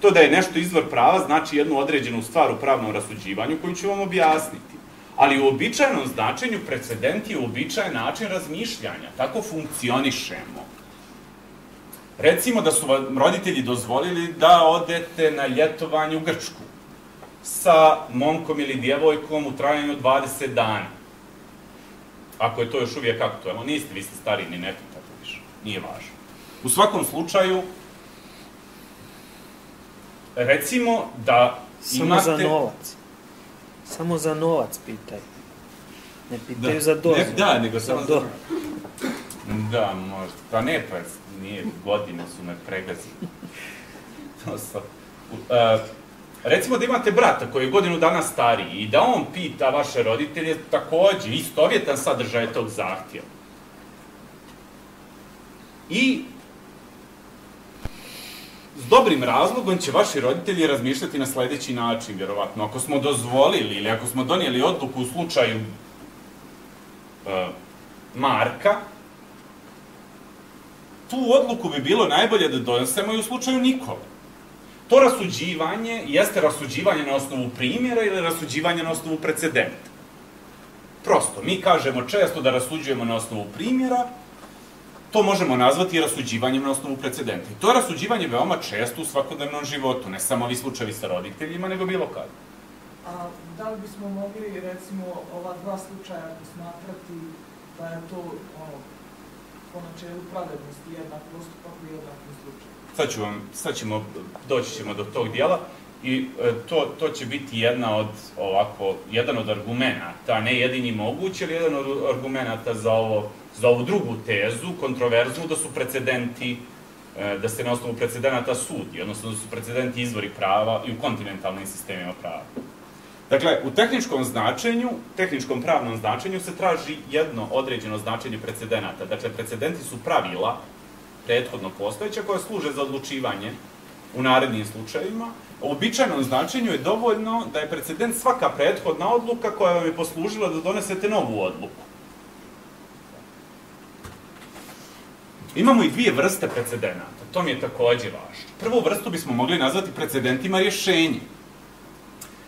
To da je nešto izvor prava znači jednu određenu stvar u pravnom rasuđivanju koju ću vam objasniti. Ali u običajnom značenju precedent je uobičajen način razmišljanja. Tako funkcionišemo. Recimo da su vam roditelji dozvolili da odete na ljetovanje u Grčku sa momkom ili djevojkom u trajanju 20 dana. Ako je to još uvijek aktualno, niste, vi ste stari, ni ne pitate više, nije važno. U svakom slučaju, recimo da Samo imate... za novac. Samo za novac pitaj. Ne pitaju Da. za dozu. Ne, da, nego samo za. Da, možda. Pa ne, pa nije, godine su me pregazili. To sam... Uh, recimo da imate brata koji je godinu dana stariji i da on pita vaše roditelje takođe istovjetan sadržaj tog zahtjeva. I s dobrim razlogom će vaši roditelji razmišljati na sledeći način, vjerovatno. Ako smo dozvolili ili ako smo donijeli odluku u slučaju uh, Marka, tu odluku bi bilo najbolje da donesemo i u slučaju Nikole. To rasuđivanje jeste rasuđivanje na osnovu primjera ili rasuđivanje na osnovu precedenta. Prosto, mi kažemo često da rasuđujemo na osnovu primjera, to možemo nazvati i rasuđivanjem na osnovu precedenta. I to je rasuđivanje veoma često u svakodnevnom životu, ne samo ovi slučajevi sa roditeljima, nego bilo kada. A da li bismo mogli, recimo, ova dva slučaja smatrati da je to, ono, po načelu pravednosti jednak postupak u jednakim slučaju? Sad, ću vam, sad ćemo, doći ćemo do tog dijela i e, to, to će biti jedna od, ovako, jedan od argumenata, ne jedini mogući, ali jedan od argumenata za, ovo, za ovu drugu tezu, kontroverznu, da su precedenti, e, da se na osnovu precedenata sudi, odnosno da su precedenti izvori prava i u kontinentalnim sistemima prava. Dakle, u tehničkom značenju, tehničkom pravnom značenju se traži jedno određeno značenje precedenata. Dakle, precedenti su pravila prethodno postojeća koja služe za odlučivanje u narednim slučajevima. U običajnom značenju je dovoljno da je precedent svaka prethodna odluka koja vam je poslužila da donesete novu odluku. Imamo i dvije vrste precedenata, to mi je takođe važno. Prvu vrstu bismo mogli nazvati precedentima rješenja.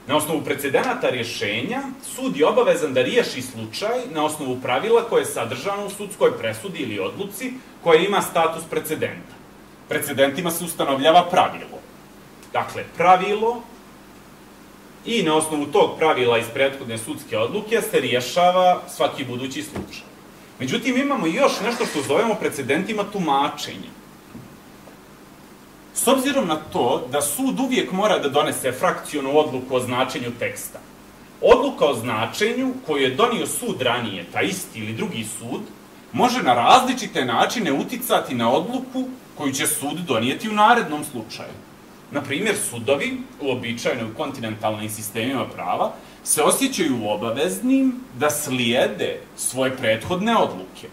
Na osnovu precedenata rješenja, sud je obavezan da riješi slučaj na osnovu pravila koje je sadržano u sudskoj presudi ili odluci koja ima status precedenta. Precedentima se ustanovljava pravilo. Dakle, pravilo i na osnovu tog pravila iz prethodne sudske odluke se rješava svaki budući slučaj. Međutim, imamo još nešto što zovemo precedentima tumačenja. S obzirom na to da sud uvijek mora da donese frakcijonu odluku o značenju teksta, odluka o značenju koju je donio sud ranije, ta isti ili drugi sud, može na različite načine uticati na odluku koju će sud donijeti u narednom slučaju. Naprimjer, sudovi, uobičajeno u kontinentalnim sistemima prava, se osjećaju obaveznim da slijede svoje prethodne odluke.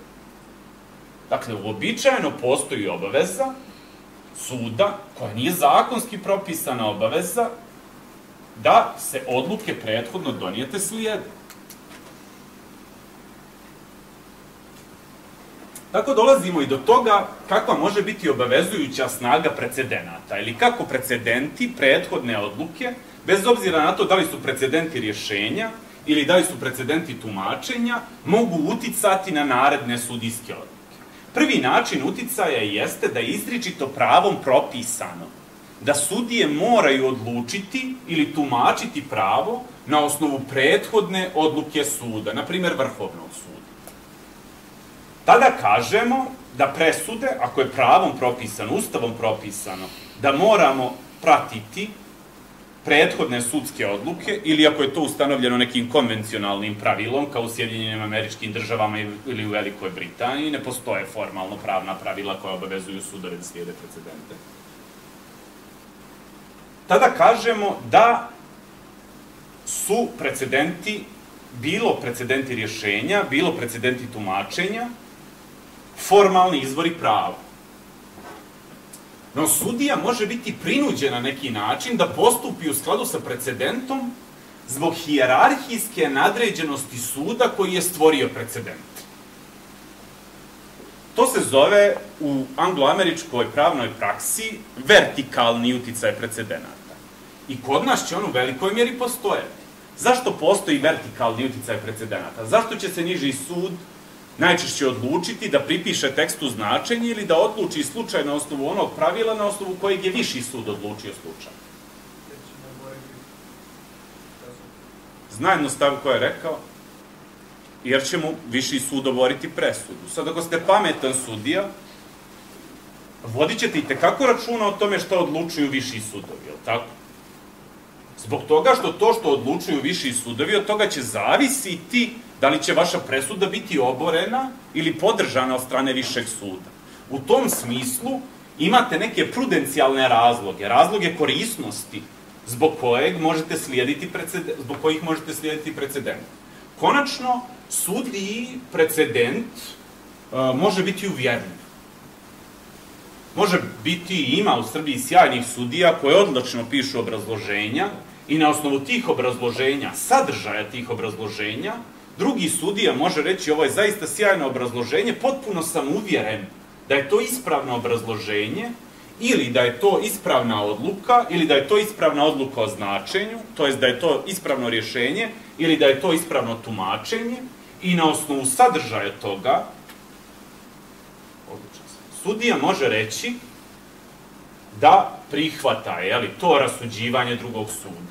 Dakle, uobičajeno postoji obaveza suda, koja nije zakonski propisana obaveza, da se odluke prethodno donijete slijede. Tako dolazimo i do toga kakva može biti obavezujuća snaga precedenata, ili kako precedenti prethodne odluke, bez obzira na to da li su precedenti rješenja ili da li su precedenti tumačenja, mogu uticati na naredne sudijske odluke. Prvi način uticaja jeste da je izričito pravom propisano da sudije moraju odlučiti ili tumačiti pravo na osnovu prethodne odluke suda, na primjer Vrhovnog suda. Tada kažemo da presude, ako je pravom propisano, ustavom propisano, da moramo pratiti prethodne sudske odluke ili ako je to ustanovljeno nekim konvencionalnim pravilom, kao u Sjedinjenim američkim državama ili u Velikoj Britaniji, ne postoje formalno pravna pravila koja obavezuju sudove da slijede precedente. Tada kažemo da su precedenti, bilo precedenti rješenja, bilo precedenti tumačenja, formalni izvori prava. No, sudija može biti prinuđen na neki način da postupi u skladu sa precedentom zbog hijerarhijske nadređenosti suda koji je stvorio precedent. To se zove u angloameričkoj pravnoj praksi vertikalni uticaj precedenata. I kod nas će on u velikoj mjeri postojati. Zašto postoji vertikalni uticaj precedenata? Zašto će se niži sud najčešće odlučiti da pripiše tekstu značenje ili da odluči slučaj na osnovu onog pravila na osnovu kojeg je viši sud odlučio slučaj? Zna jednostavno ko je rekao? Jer će mu viši sud oboriti presudu. Sad, ako ste pametan sudija, vodit ćete i tekako računa o tome što odlučuju viši sudovi, je li tako? Zbog toga što to što odlučuju viši sudovi, od toga će zavisiti da li će vaša presuda biti oborena ili podržana od strane višeg suda. U tom smislu imate neke prudencijalne razloge, razloge korisnosti zbog kojeg možete slijediti precedent, zbog kojih možete slijediti precedent. Konačno, sudiji precedent uh, može biti uvjerljiv. Može biti, ima u Srbiji sjajnih sudija koje odlično pišu obrazloženja i na osnovu tih obrazloženja, sadržaja tih obrazloženja, drugi sudija može reći ovo je zaista sjajno obrazloženje, potpuno sam uvjeren da je to ispravno obrazloženje ili da je to ispravna odluka, ili da je to ispravna odluka o značenju, to jest da je to ispravno rješenje, ili da je to ispravno tumačenje, i na osnovu sadržaja toga, sudija može reći da prihvata, je li, to rasuđivanje drugog suda.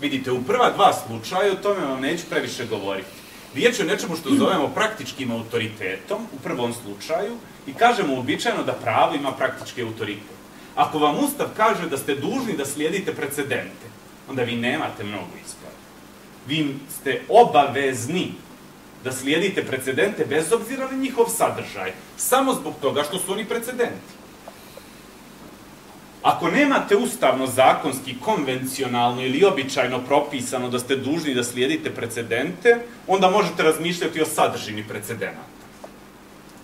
Vidite, u prva dva slučaja, o tome vam neću previše govoriti. Riječ je o nečemu što zovemo praktičkim autoritetom, u prvom slučaju, i kažemo uobičajeno da pravo ima praktički autoritet. Ako vam Ustav kaže da ste dužni da slijedite precedente, onda vi nemate mnogo izbora. Vi ste obavezni da slijedite precedente bez obzira na njihov sadržaj, samo zbog toga što su oni precedenti. Ako nemate ustavno, zakonski, konvencionalno ili običajno propisano da ste dužni da slijedite precedente, onda možete razmišljati o sadržini precedenata.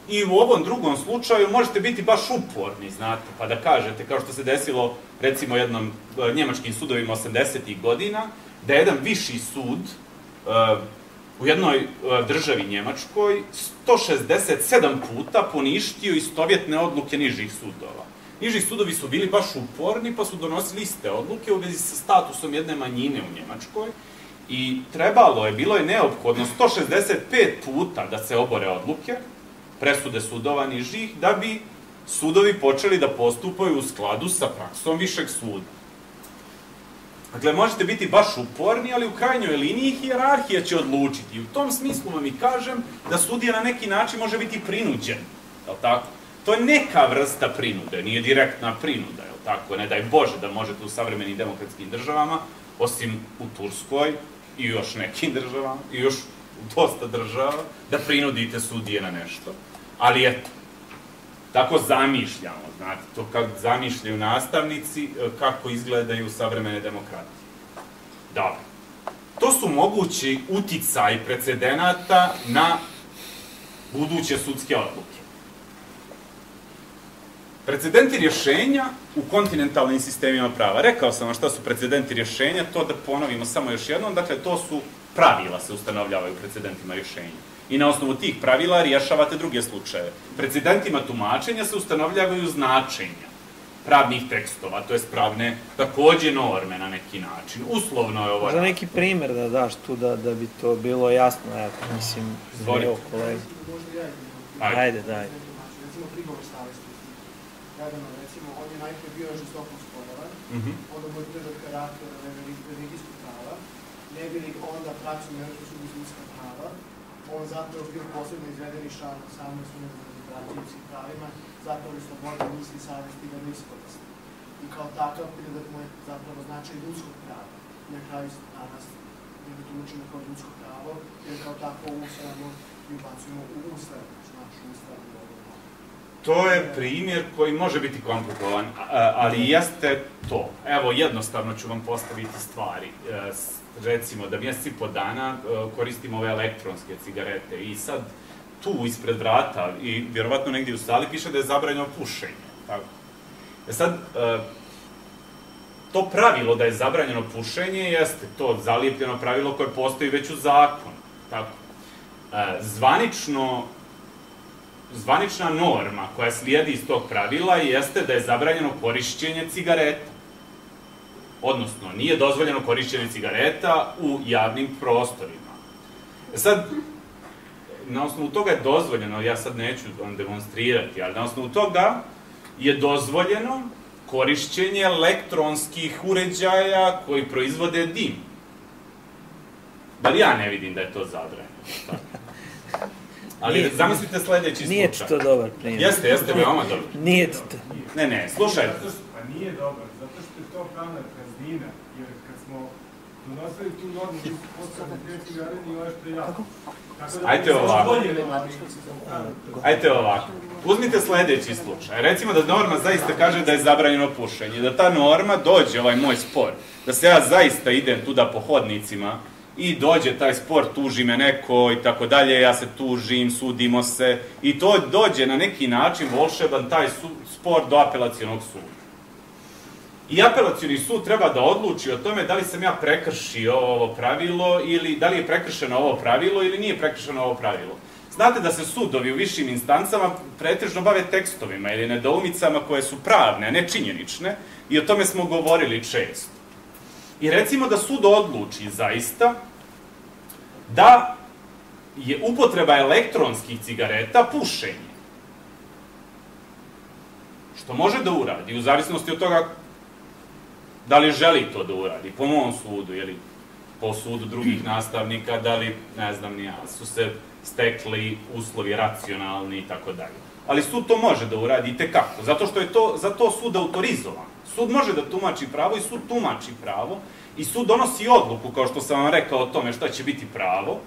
I u ovom drugom slučaju možete biti baš uporni, znate, pa da kažete, kao što se desilo recimo jednom e, njemačkim sudovima 80. godina, da je jedan viši sud uh, u jednoj uh, državi Njemačkoj 167 puta poništio istovjetne odluke nižih sudova. Niži sudovi su bili baš uporni, pa su donosili iste odluke u vezi sa statusom jedne manjine u Njemačkoj i trebalo je, bilo je neophodno 165 puta da se obore odluke, presude sudova nižih, da bi sudovi počeli da postupaju u skladu sa praksom višeg suda. Dakle, možete biti baš uporni, ali u krajnjoj liniji hijerarhija će odlučiti. I u tom smislu vam i kažem da sudija na neki način može biti prinuđen. Je li tako? To je neka vrsta prinude, nije direktna prinuda, je tako? Ne daj Bože da možete u savremenim demokratskim državama, osim u Turskoj i još nekim državama, i još dosta država, da prinudite sudije na nešto. Ali eto, tako zamišljamo, znate, to kako zamišljaju nastavnici, e, kako izgledaju savremene demokratije. Dobro. To su mogući uticaj precedenata na buduće sudske odluke. Precedenti rješenja u kontinentalnim sistemima prava. Rekao sam vam šta su precedenti rješenja, to da ponovimo samo još jednom, dakle to su pravila se ustanovljavaju precedentima rješenja i na osnovu tih pravila rješavate druge slučaje. Precedentima tumačenja se ustanovljavaju značenja pravnih tekstova, to je pravne takođe norme na neki način. Uslovno je ovo... Za neki primer da daš tu da, da bi to bilo jasno, ja mislim, evo kolega. Ajde. Ajde, daj. Recimo prigovor savesti. Gledano, recimo, on je najprej bio žestoko spodovan, mm -hmm. onda mu je tržak karakter religijskog prava, ne bi li onda praksom Evropskog suda za ljudska prava, on zapravo bio posebno izvedeni šan same sume za i svim pravima, zapravo je sloboda misli, savesti i veroiskosti. I kao takav pridat mu je zapravo značaj ljudskog prava. Na kraju danas njega tumačimo kao ljudsko pravo, jer kao tako usvajamo i ubacujemo u ustav, znači naš ustav i ovo. To je primjer koji može biti komplikovan, ali jeste to. Evo, jednostavno ću vam postaviti stvari. E, recimo, da mjeseci po dana e, koristimo ove elektronske cigarete i sad tu ispred vrata i vjerovatno negdje u sali piše da je zabranjeno pušenje. Tako. E sad, e, to pravilo da je zabranjeno pušenje jeste to zalijepljeno pravilo koje postoji već u zakonu. Tako. Zvanično zvanična norma koja slijedi iz tog pravila jeste da je zabranjeno korišćenje cigareta. Odnosno, nije dozvoljeno korišćenje cigareta u javnim prostorima. E sad, na osnovu toga je dozvoljeno, ja sad neću vam demonstrirati, ali na osnovu toga je dozvoljeno korišćenje elektronskih uređaja koji proizvode dim. Bar ja ne vidim da je to zabranjeno. Ali Nije- zamislite sledeći slučaj. Nije to dobar primjer. Jeste, jeste, veoma dobro. Nije to. Ne, ne, slušaj, Zato što, pa nije dobar, zato što je to pravna praznina, jer kad smo donosili tu normu, mi smo postavili dve cigare i ovo što je jako. Tako da Ajde ovako. Ajte ovako. Uzmite sledeći slučaj. Recimo da norma zaista kaže da je zabranjeno pušenje. Da ta norma dođe, ovaj moj spor, da se ja zaista idem tuda po hodnicima i dođe taj spor, tuži me neko i tako dalje, ja se tužim, sudimo se i to dođe na neki način volšeban taj su, spor do apelacionog suda. I apelacioni sud treba da odluči o tome da li sam ja prekršio ovo pravilo ili da li je prekršeno ovo pravilo ili nije prekršeno ovo pravilo. Znate da se sudovi u višim instancama pretežno bave tekstovima ili nedoumicama koje su pravne, a ne činjenične i o tome smo govorili često. I recimo da sud odluči zaista da je upotreba elektronskih cigareta pušenje. Što može da uradi, u zavisnosti od toga da li želi to da uradi, po mom sudu, ili po sudu drugih nastavnika, da li, ne znam ni ja, su se stekli uslovi racionalni i tako dalje. Ali sud to može da uradi i tekako, zato što je to, za to sud autorizovan. Sud može da tumači pravo i sud tumači pravo i sud donosi odluku, kao što sam vam rekao o tome šta će biti pravo,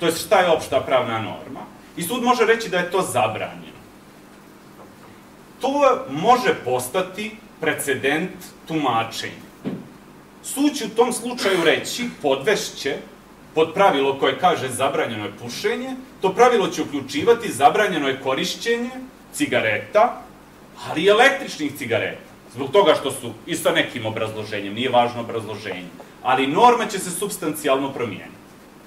to je šta je opšta pravna norma, i sud može reći da je to zabranjeno. To može postati precedent tumačenja. Sud će u tom slučaju reći, podvešće, pod pravilo koje kaže zabranjeno je pušenje, to pravilo će uključivati zabranjeno je korišćenje cigareta, ali i električnih cigareta. Zbog toga što su, i sa nekim obrazloženjem, nije važno obrazloženje, ali norma će se substancijalno promijeniti.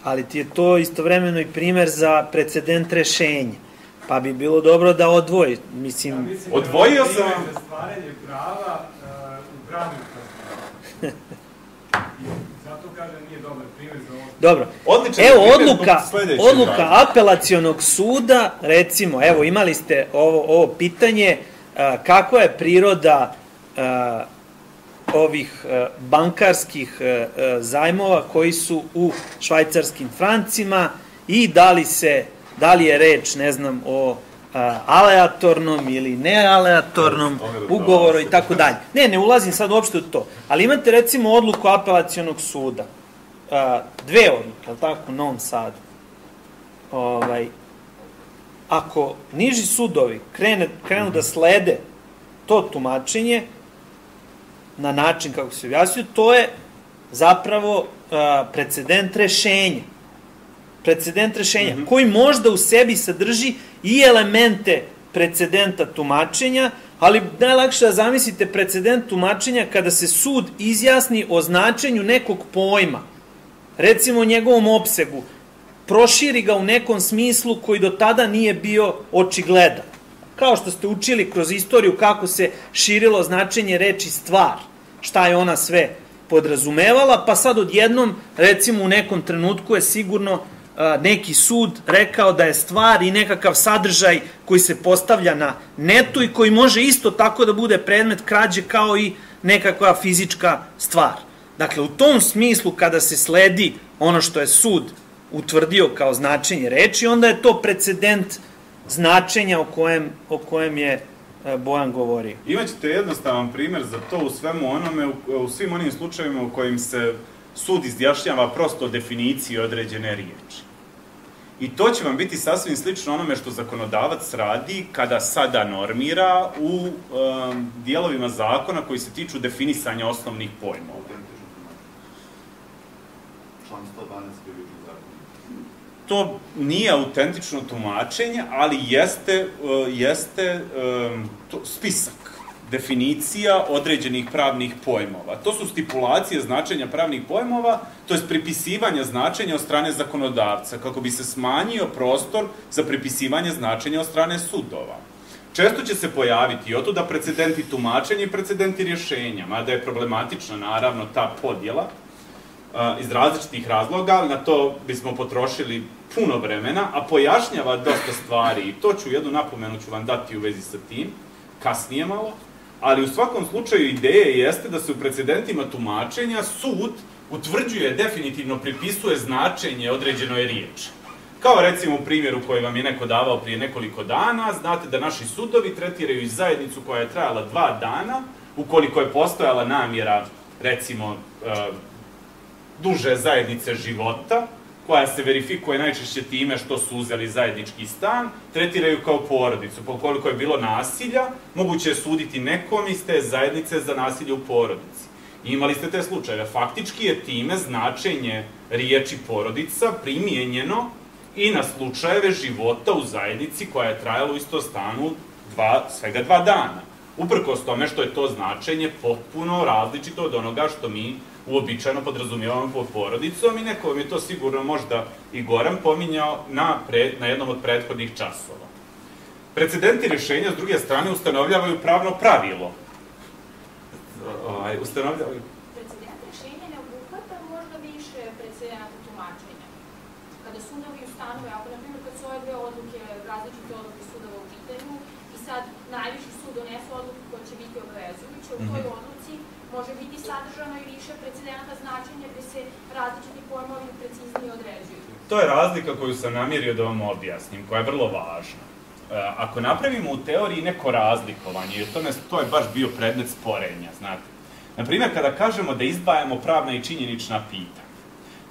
Ali ti je to istovremeno i primer za precedent rešenja. Pa bi bilo dobro da odvoji, Ja mislim, mislim da je Odvojio sam- za stvaranje prava uh, u pravnim kažem nije dobar primjer za ovo. dobro. Odličan Evo, odluka, odluka apelacionog suda, recimo, evo, imali ste ovo, ovo pitanje, a, kakva je priroda a, ovih a, bankarskih zajmova koji su u švajcarskim francima i da li se, da li je reč, ne znam, o aleatornom ili nealeatornom ugovoru i tako dalje. Ne, ne ulazim sad uopšte u to. Ali imate recimo odluku apelacionog suda a, dve odluke, ali tako, u Novom Sadu. Ovaj, ako niži sudovi krene, krenu da slede to tumačenje na način kako se objasnio, to je zapravo a, precedent rešenja. Precedent rešenja, Mhm. koji možda u sebi sadrži i elemente precedenta tumačenja, ali najlakše da zamislite precedent tumačenja kada se sud izjasni o značenju nekog pojma, recimo njegovom opsegu, proširi ga u nekom smislu koji do tada nije bio očigledan. Kao što ste učili kroz istoriju kako se širilo značenje reči stvar, šta je ona sve podrazumevala, pa sad odjednom, recimo u nekom trenutku je sigurno neki sud rekao da je stvar i nekakav sadržaj koji se postavlja na netu i koji može isto tako da bude predmet krađe kao i nekakva fizička stvar. Dakle, u tom smislu kada se sledi ono što je sud utvrdio kao značenje reči, onda je to precedent značenja o kojem, o kojem je e, Bojan govorio. Imaćete jednostavan primer za to u svemu onome, u, u svim onim slučajevima u kojim se sud izjašnjava prosto definiciju određene riječi. I to će vam biti sasvim slično onome što zakonodavac radi kada sada normira u um, dijelovima zakona koji se tiču definisanja osnovnih pojmova. Član 112 krivičnog zakona. to nije autentično tumačenje, ali jeste, uh, jeste um, to, spisak. Definicija određenih pravnih pojmova. To su stipulacije značenja pravnih pojmova, to je pripisivanje značenja od strane zakonodavca, kako bi se smanjio prostor za pripisivanje značenja od strane sudova. Često će se pojaviti od da precedenti tumačenja i precedenti rješenja, mada je problematična naravno ta podjela, iz različitih razloga, ali na to bismo potrošili puno vremena, a pojašnjava dosta stvari i to ću jednu napomenu ću vam dati u vezi sa tim, kasnije malo, ali u svakom slučaju ideje jeste da se u precedentima tumačenja sud utvrđuje, definitivno pripisuje značenje određenoj riječi. Kao recimo u primjeru koji vam je neko davao prije nekoliko dana, znate da naši sudovi tretiraju i zajednicu koja je trajala dva dana, ukoliko je postojala namjera, recimo, e, duže zajednice života, koja se verifikuje najčešće time što su uzeli zajednički stan, tretiraju kao porodicu. Po koliko je bilo nasilja, moguće je suditi nekom iz te zajednice za nasilje u porodici. Imali ste te slučajeve. Faktički je time značenje riječi porodica primijenjeno i na slučajeve života u zajednici koja je trajala u isto stanu dva, svega dva dana. Uprkos tome što je to značenje potpuno različito od onoga što mi uobičajeno podrazumijevamo pod porodicom i neko vam je to sigurno možda i Goran pominjao na, pre, na jednom od prethodnih časova. Precedenti rješenja, s druge strane, ustanovljavaju pravno pravilo. Ovaj, ustanovljavaju... Precedent rješenja ne obuhvata možda više precedenata tumačenja. Kada sudovi ustanove, ako, na primjer, kad su ove dve odluke, različite odluke sudova u pitanju, i sad najviši sud donese odluku koja će biti obavezujuća, u toj mhm. odluci može biti sadržano i više precedenata značenja gde se različiti pojmovi preciznije određuju. To je razlika koju sam namjerio da vam objasnim, koja je vrlo važna. E, ako napravimo u teoriji neko razlikovanje, jer to, ne, to je baš bio predmet sporenja, znate. Naprimjer, kada kažemo da izdvajamo pravna i činjenična pitanja,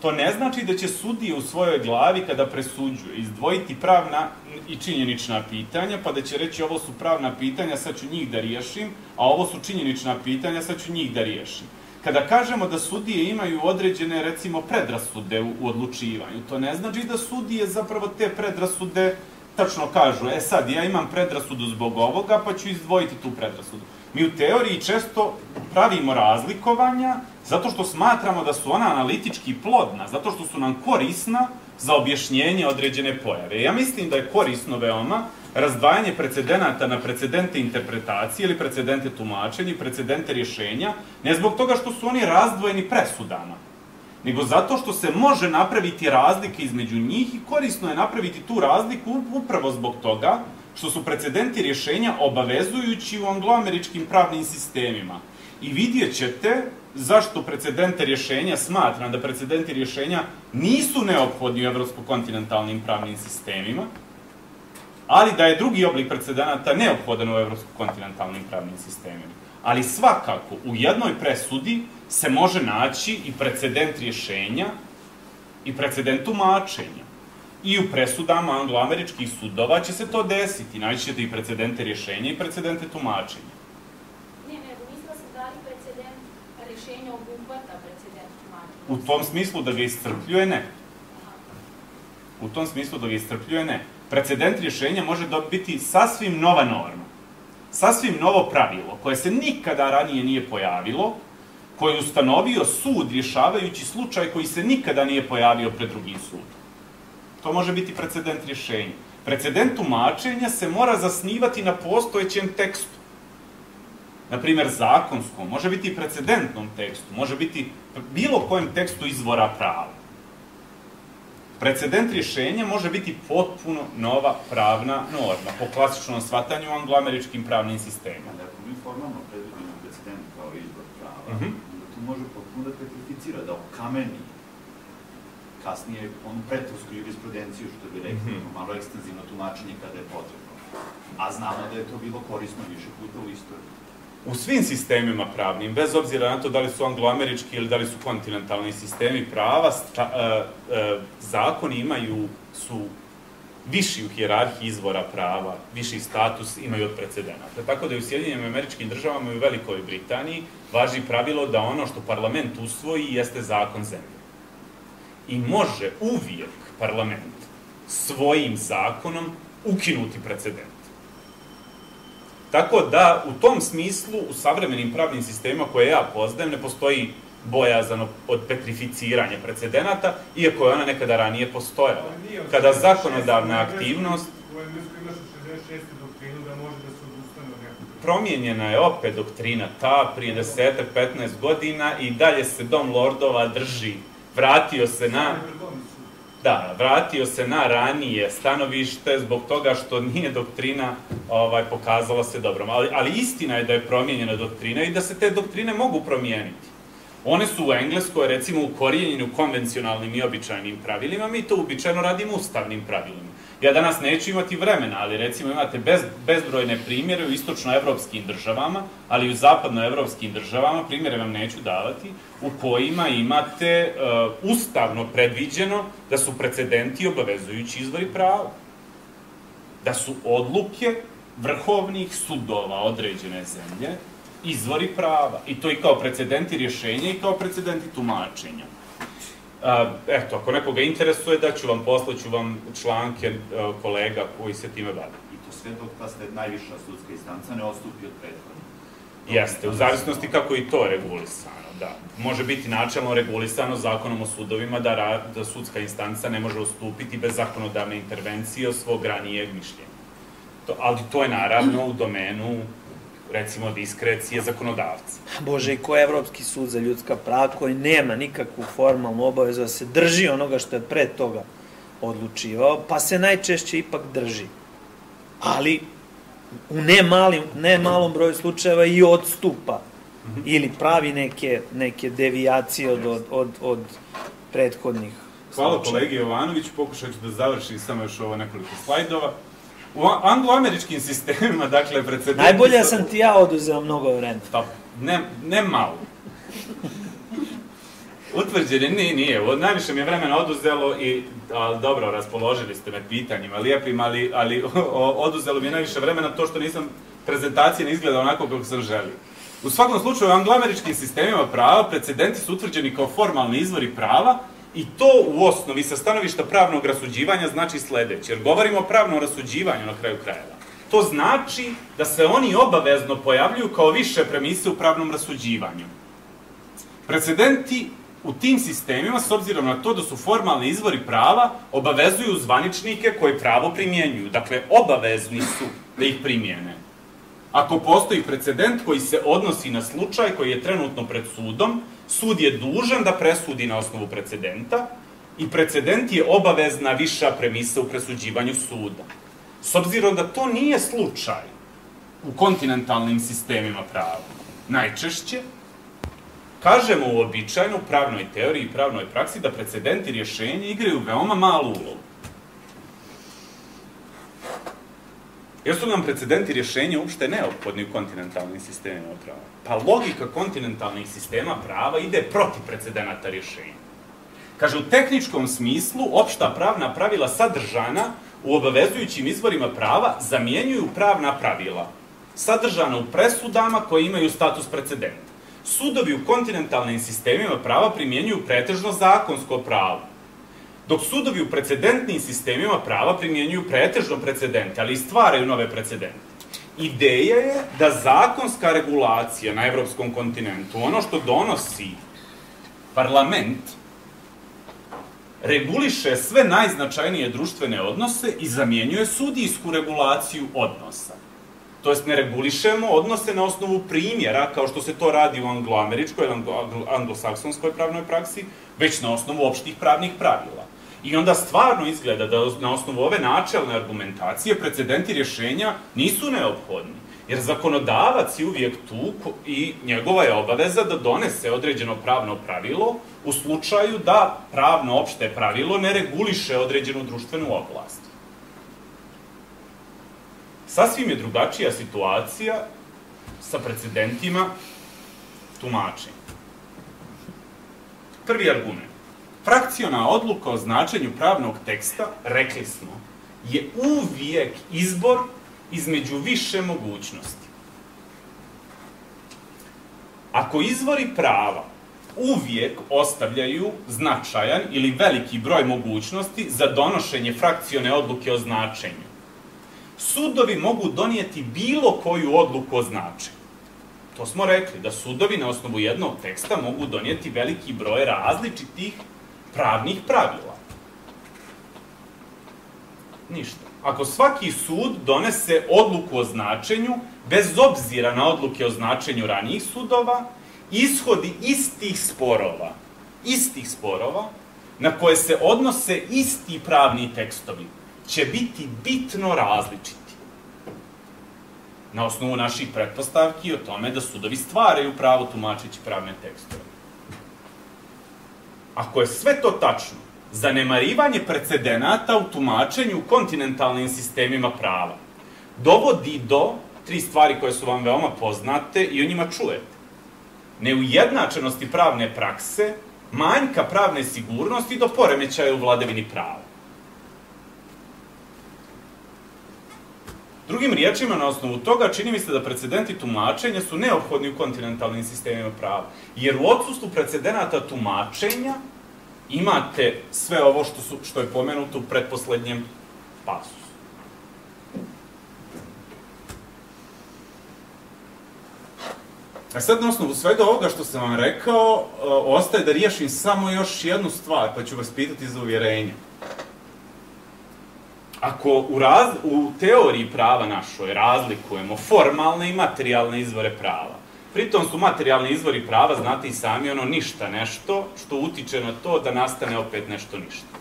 To ne znači da će sudije u svojoj glavi kada presuđuje izdvojiti pravna i činjenična pitanja, pa da će reći ovo su pravna pitanja, sad ću njih da riješim, a ovo su činjenična pitanja, sad ću njih da riješim. Kada kažemo da sudije imaju određene, recimo, predrasude u, odlučivanju, to ne znači da sudije zapravo te predrasude tačno kažu, e sad, ja imam predrasudu zbog ovoga, pa ću izdvojiti tu predrasudu. Mi u teoriji često pravimo razlikovanja zato što smatramo da su ona analitički plodna, zato što su nam korisna za objašnjenje određene pojave. Ja mislim da je korisno veoma razdvajanje precedenata na precedente interpretacije ili precedente tumačenja i precedente rješenja, ne zbog toga što su oni razdvojeni presudama, nego zato što se može napraviti razlike između njih i korisno je napraviti tu razliku upravo zbog toga što su precedenti rješenja obavezujući u angloameričkim pravnim sistemima. I vidjet ćete zašto precedente rješenja smatram da precedenti rješenja nisu neophodni u evropsko-kontinentalnim pravnim sistemima, ali da je drugi oblik precedenata neophodan u evropsko-kontinentalnim pravnim sistemima. Ali svakako, u jednoj presudi se može naći i precedent rješenja i precedent tumačenja. I u presudama angloameričkih sudova će se to desiti. Naći ćete i precedente rješenja i precedente tumačenja. Ne, ne, mislila sam da li precedent rješenja obuhvata precedent tumačenja. U tom smislu da ga iscrpljuje, ne. U tom smislu da ga iscrpljuje, ne. Precedent rješenja može biti sasvim nova norma. Sasvim novo pravilo, koje se nikada ranije nije pojavilo, koje je ustanovio sud rješavajući slučaj koji se nikada nije pojavio pred drugim sudom. To može biti precedent rješenja. Precedent tumačenja se mora zasnivati na postojećem tekstu. Naprimer, zakonskom, može biti i precedentnom tekstu, može biti bilo kojem tekstu izvora prava. Precedent rješenja može biti potpuno nova pravna norma, po klasičnom shvatanju angloameričkim pravnim sistemima. Ali ako mi formalno predvidimo precedent kao izvor prava, mm -hmm. onda to može potpuno da petrificira, da okameni kasnije onu pretrovsku jurisprudenciju, što bi rekli, mm -hmm. malo ekstenzivno tumačenje kada je potrebno. A znamo da je to bilo korisno više puta u istoriji. U svim sistemima pravnim, bez obzira na to da li su angloamerički ili da li su kontinentalni sistemi prava, sta, uh, uh, zakoni imaju, su viši u hijerarhiji izvora prava, viši status imaju od precedenata. Tako da i u Sjedinjenim američkim državama i u Velikoj Britaniji važi pravilo da ono što parlament usvoji jeste zakon zemlje i može uvijek parlament svojim zakonom ukinuti precedent. Tako da, u tom smislu, u savremenim pravnim sistemima koje ja poznajem, ne postoji bojazan od petrificiranja precedenata, iako je ona nekada ranije postojala. Kada od zakonodavna 66. aktivnost od 66. doktrinu da može da se odustane od promijenjena je opet doktrina ta prije 10-15 godina i dalje se Dom Lordova drži. Vratio se na... Da, vratio se na ranije stanovište zbog toga što nije doktrina ovaj, pokazala se dobrom. Ali, ali istina je da je promijenjena doktrina i da se te doktrine mogu promijeniti. One su u Engleskoj, recimo, ukorijenjene u konvencionalnim i običajnim pravilima, mi to uobičajeno radimo ustavnim pravilima. Ja danas neću imati vremena, ali recimo imate bez, bezbrojne primjere u istočnoevropskim državama, ali i u zapadnoevropskim državama, primjere vam neću davati, u kojima imate uh, ustavno predviđeno da su precedenti obavezujući izvori prava. Da su odluke vrhovnih sudova određene zemlje izvori prava. I to i kao precedenti rješenja i kao precedenti tumačenja. Eto, ako nekoga interesuje, da ću vam, poslaću vam članke a, kolega koji se time bave. I to sve dok ta ste najviša sudska instanca ne ostupi od prethodne. Jeste, u zavisnosti kako je i to regulisano, da. Može biti načelno regulisano zakonom o sudovima da, da sudska instanca ne može ustupiti bez zakonodavne intervencije svog ranijeg mišljenja. To, ali to je naravno u domenu recimo diskrecije zakonodavca. Bože, i ko je Evropski sud za ljudska prava koji nema nikakvu formalnu obavezu da se drži onoga što je pre toga odlučivao, pa se najčešće ipak drži. Ali u ne, malim, ne malom broju slučajeva i odstupa ili pravi neke, neke devijacije od, od, od, od prethodnih Hvala kolegi Jovanoviću, pokušat ću da završim samo još ovo nekoliko slajdova. U a- angloameričkim sistemima, dakle, precedenti... Najbolje su- sam ti ja oduzeo mnogo vremena. Pa, ne, ne malo. Utvrđen je, nije, nije. Najviše mi je vremena oduzelo i, ali dobro, raspoložili ste me pitanjima lijepim, ali, ali o, oduzelo mi je najviše vremena to što nisam, prezentacija ne izgleda onako kako sam želio. U svakom slučaju, u angloameričkim sistemima prava precedenti su utvrđeni kao formalni izvori prava i to u osnovi sa stanovišta pravnog rasuđivanja znači sledeće, jer govorimo o pravnom rasuđivanju na kraju krajeva. To znači da se oni obavezno pojavljuju kao više premise u pravnom rasuđivanju. Precedenti u tim sistemima, s obzirom na to da su formalni izvori prava, obavezuju zvaničnike koji pravo primjenjuju. Dakle, obavezni su da ih primjene. Ako postoji precedent koji se odnosi na slučaj koji je trenutno pred sudom, sud je dužan da presudi na osnovu precedenta i precedent je obavezna viša premisa u presuđivanju suda. S obzirom da to nije slučaj u kontinentalnim sistemima prava, najčešće kažemo u pravnoj teoriji i pravnoj praksi da precedenti rješenja igraju veoma malu ulogu. Jer su nam precedenti rješenja uopšte neophodni u kontinentalnim sistemima prava? Pa logika kontinentalnih sistema prava ide protiv precedenata rješenja. Kaže, u tehničkom smislu, opšta pravna pravila sadržana u obavezujućim izvorima prava zamjenjuju pravna pravila sadržana u presudama koje imaju status precedenta. Sudovi u kontinentalnim sistemima prava primjenjuju pretežno zakonsko pravo, dok sudovi u precedentnim sistemima prava primjenjuju pretežno precedente, ali i stvaraju nove precedente. Ideja je da zakonska regulacija na evropskom kontinentu, ono što donosi parlament, reguliše sve najznačajnije društvene odnose i zamjenjuje sudijsku regulaciju odnosa. To jest ne regulišemo odnose na osnovu primjera, kao što se to radi u angloameričkoj ili anglo- anglosaksonskoj pravnoj praksi, već na osnovu opštih pravnih pravila. I onda stvarno izgleda da na osnovu ove načelne argumentacije precedenti rješenja nisu neophodni. Jer zakonodavac je uvijek tu i njegova je obaveza da donese određeno pravno pravilo u slučaju da pravno opšte pravilo ne reguliše određenu društvenu oblast. Sasvim je drugačija situacija sa precedentima tumačenja. Prvi argument. Frakciona odluka o značenju pravnog teksta, rekli smo, je uvijek izbor između više mogućnosti. Ako izvori prava uvijek ostavljaju značajan ili veliki broj mogućnosti za donošenje frakcione odluke o značenju, sudovi mogu donijeti bilo koju odluku o značenju. To smo rekli, da sudovi na osnovu jednog teksta mogu donijeti veliki broj različitih pravnih pravila. Ništa. Ako svaki sud donese odluku o značenju, bez obzira na odluke o značenju ranijih sudova, ishodi istih sporova, istih sporova, na koje se odnose isti pravni tekstovi, će biti bitno različiti. Na osnovu naših pretpostavki o tome da sudovi stvaraju pravo tumačeći pravne tekstove. Ako je sve to tačno, zanemarivanje precedenata u tumačenju kontinentalnim sistemima prava dovodi do tri stvari koje su vam veoma poznate i o njima čujete. Neujednačenosti pravne prakse, manjka pravne sigurnosti do poremećaja u vladavini prava. Drugim riječima, na osnovu toga, čini mi se da precedenti tumačenja su neophodni u kontinentalnim sistemima prava. Jer u odsustvu precedenata tumačenja imate sve ovo što, su, što je pomenuto u pretposlednjem pasusu. A sad na osnovu svega ovoga što sam vam rekao, ostaje da riješim samo još jednu stvar, pa ću vas pitati za uvjerenje. Ako u, raz, u teoriji prava našoj razlikujemo formalne i materijalne izvore prava, pritom su materijalni izvori prava, znate i sami, ono ništa nešto, što utiče na to da nastane opet nešto ništa.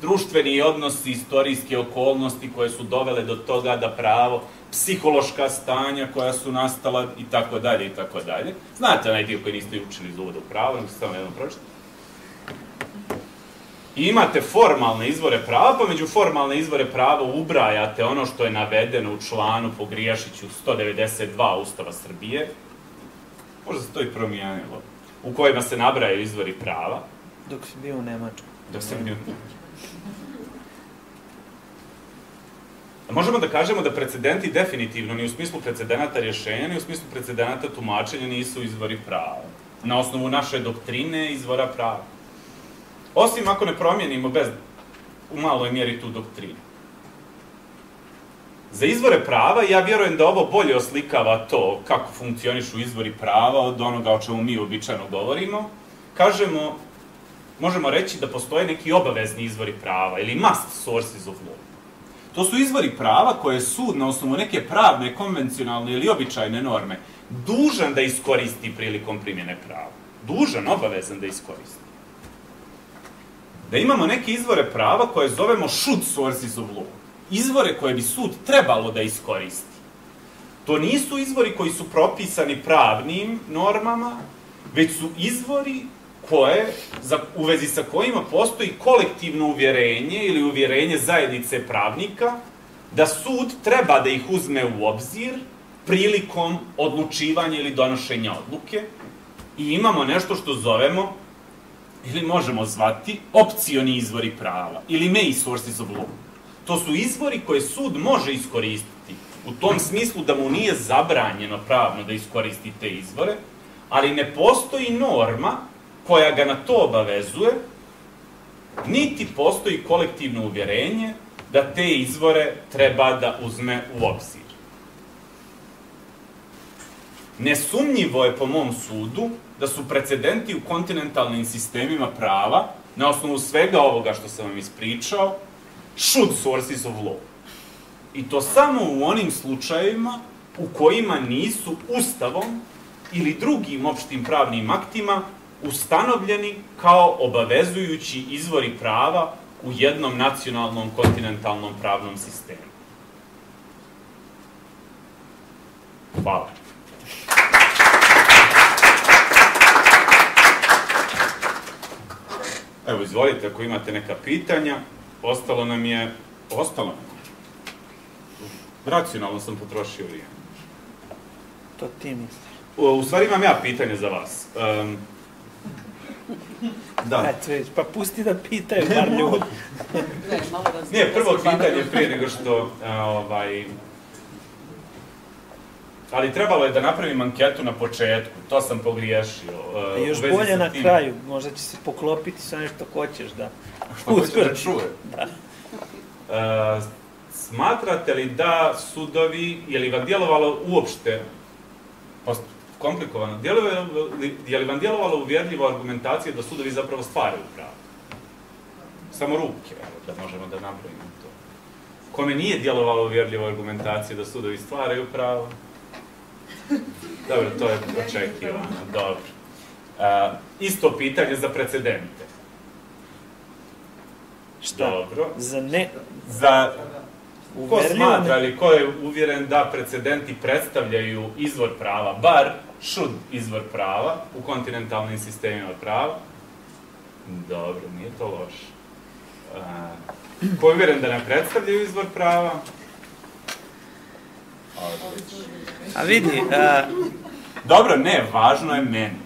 Društveni odnosi, istorijske okolnosti koje su dovele do toga da pravo, psihološka stanja koja su nastala i tako dalje i tako dalje. Znate onaj dio koji niste učili iz uvoda u pravo, nego samo jednom pročitati. I imate formalne izvore prava, pa među formalne izvore prava ubrajate ono što je navedeno u članu po Grijašiću 192 Ustava Srbije, možda se to i promijenilo, u kojima se nabrajaju izvori prava. Dok si bio u Nemačku. Dok sam bio u Nemačku. Možemo da kažemo da precedenti definitivno, ni u smislu precedenata rješenja, ni u smislu precedenata tumačenja nisu izvori prava. Na osnovu naše doktrine izvora prava. Osim ako ne promijenimo bez, u maloj mjeri tu doktrinu. Za izvore prava, ja vjerujem da ovo bolje oslikava to kako funkcionišu izvori prava od onoga o čemu mi običajno govorimo. Kažemo, možemo reći da postoje neki obavezni izvori prava ili must sources of law. To su izvori prava koje sud na osnovu neke pravne, konvencionalne ili običajne norme dužan da iskoristi prilikom primjene prava. Dužan, obavezan da iskoristi. Da imamo neke izvore prava koje zovemo should sources of law. Izvore koje bi sud trebalo da iskoristi. To nisu izvori koji su propisani pravnim normama, već su izvori koje, za, u vezi sa kojima postoji kolektivno uvjerenje ili uvjerenje zajednice pravnika, da sud treba da ih uzme u obzir prilikom odlučivanja ili donošenja odluke i imamo nešto što zovemo ili možemo zvati opcioni izvori prava ili may sources of law. To su izvori koje sud može iskoristiti u tom smislu da mu nije zabranjeno pravno da iskoristi te izvore, ali ne postoji norma koja ga na to obavezuje, niti postoji kolektivno uvjerenje da te izvore treba da uzme u obzir. Nesumnjivo je po mom sudu da su precedenti u kontinentalnim sistemima prava, na osnovu svega ovoga što sam vam ispričao, should sources of law. I to samo u onim slučajevima u kojima nisu ustavom ili drugim opštim pravnim aktima ustanovljeni kao obavezujući izvori prava u jednom nacionalnom kontinentalnom pravnom sistemu. Hvala. Evo, izvolite, ako imate neka pitanja, ostalo nam je, ostalo nam je. Racionalno sam potrošio vrijeme. To ti misliš. U, u stvari imam ja pitanje za vas. Um, da. Eto, već, pa pusti da pitaju bar ljudi. Nije, prvo pitanje prije nego što, a, ovaj, ali trebalo je da napravim anketu na početku, to sam pogriješio. A uh, još bolje na tim. kraju, možda će se poklopiti sa nešto hoćeš da Što da čuje. Da. Uh, smatrate li da sudovi, je li vam djelovalo uopšte, post- komplikovano, li, je li vam djelovalo uvjerljivo argumentacija da sudovi zapravo stvaraju pravo? Samo ruke, evo, da možemo da napravimo to. Kome nije djelovalo uvjerljivo argumentacija da sudovi stvaraju pravo? Dobro, to je očekivano, dobro. Uh, isto pitanje za precedente. Šta? Dobro. Za ne... Za ko smatra ili ko je uvjeren da precedenti predstavljaju izvor prava, bar should izvor prava u kontinentalnim sistemima prava? Dobro, nije to loše. Uh, ko je uvjeren da ne predstavljaju izvor prava? A vidi, a, Dobro, ne, važno je meni.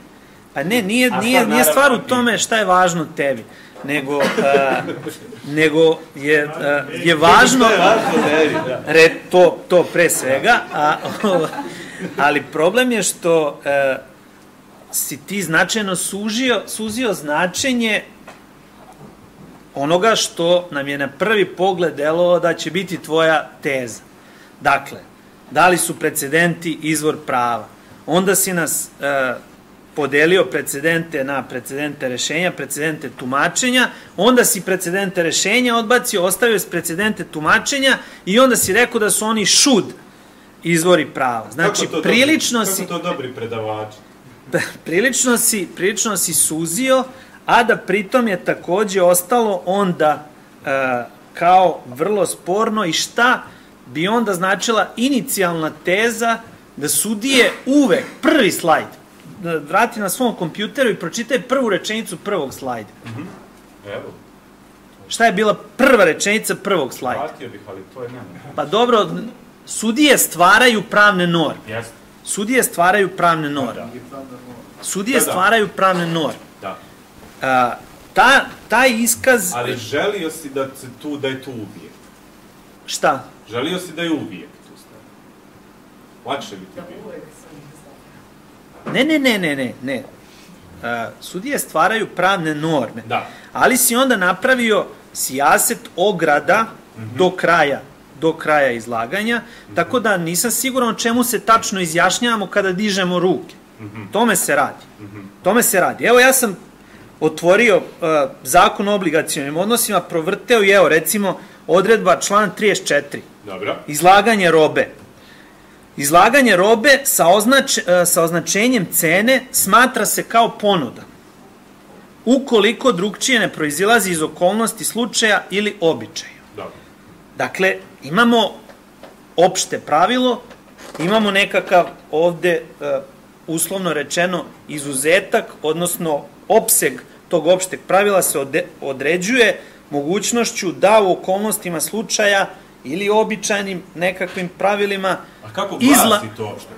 pa ne, nije, A nije, nije stvar u tome šta je važno tebi, nego, a, nego je, a, je važno, re, to, to pre svega, a, ali problem je što a, si ti značajno sužio, suzio značenje onoga što nam je na prvi pogled delovalo da će biti tvoja teza. Dakle, da li su precedenti izvor prava? Onda si nas e, podelio precedente na precedente rešenja, precedente tumačenja, onda si precedente rešenja odbacio, ostavio si precedente tumačenja i onda si rekao da su oni šud izvori prava. Znači, Kako to prilično dobri, si Kako to dobri predavači? prilično si, prilično si suzio, a da pritom je takođe ostalo onda e, kao vrlo sporno i šta bi onda značila inicijalna teza da sudije uvek, prvi slajd, da vrati na svom kompjuteru i pročitaj prvu rečenicu prvog slajda. Evo, Šta je bila prva rečenica prvog slajda? vratio bih, ali to je nema. Pa dobro, sudije stvaraju pravne norme. Jeste, Sudije stvaraju pravne norme. da. Sudije Da, da. stvaraju pravne norme. da. A, ta, taj iskaz, Ali želio si da tu, da je tu uvijek. šta? Želio si da je uvijek tu stavi. Lakše bi ti bilo. Ne, ne, ne, ne, ne, ne. A, sudije stvaraju pravne norme, Da. ali si onda napravio sijaset ograda do kraja do kraja izlaganja, tako da nisam siguran o čemu se tačno izjašnjavamo kada dižemo ruke. Tome se radi. Tome se radi. Evo ja sam otvorio uh, zakon o obligacijonim odnosima, provrteo i evo recimo odredba član 34. Dobro. Izlaganje robe. Izlaganje robe sa, označ, e, sa označenjem cene smatra se kao ponuda. Ukoliko drugčije ne proizilazi iz okolnosti slučaja ili običaja. Dobro. Dakle, imamo opšte pravilo, imamo nekakav ovde e, uslovno rečeno izuzetak, odnosno opseg tog opšteg pravila se određuje mogućnošću da u okolnostima slučaja ili običajnim nekakvim pravilima A kako Izla- glasi to uopšte?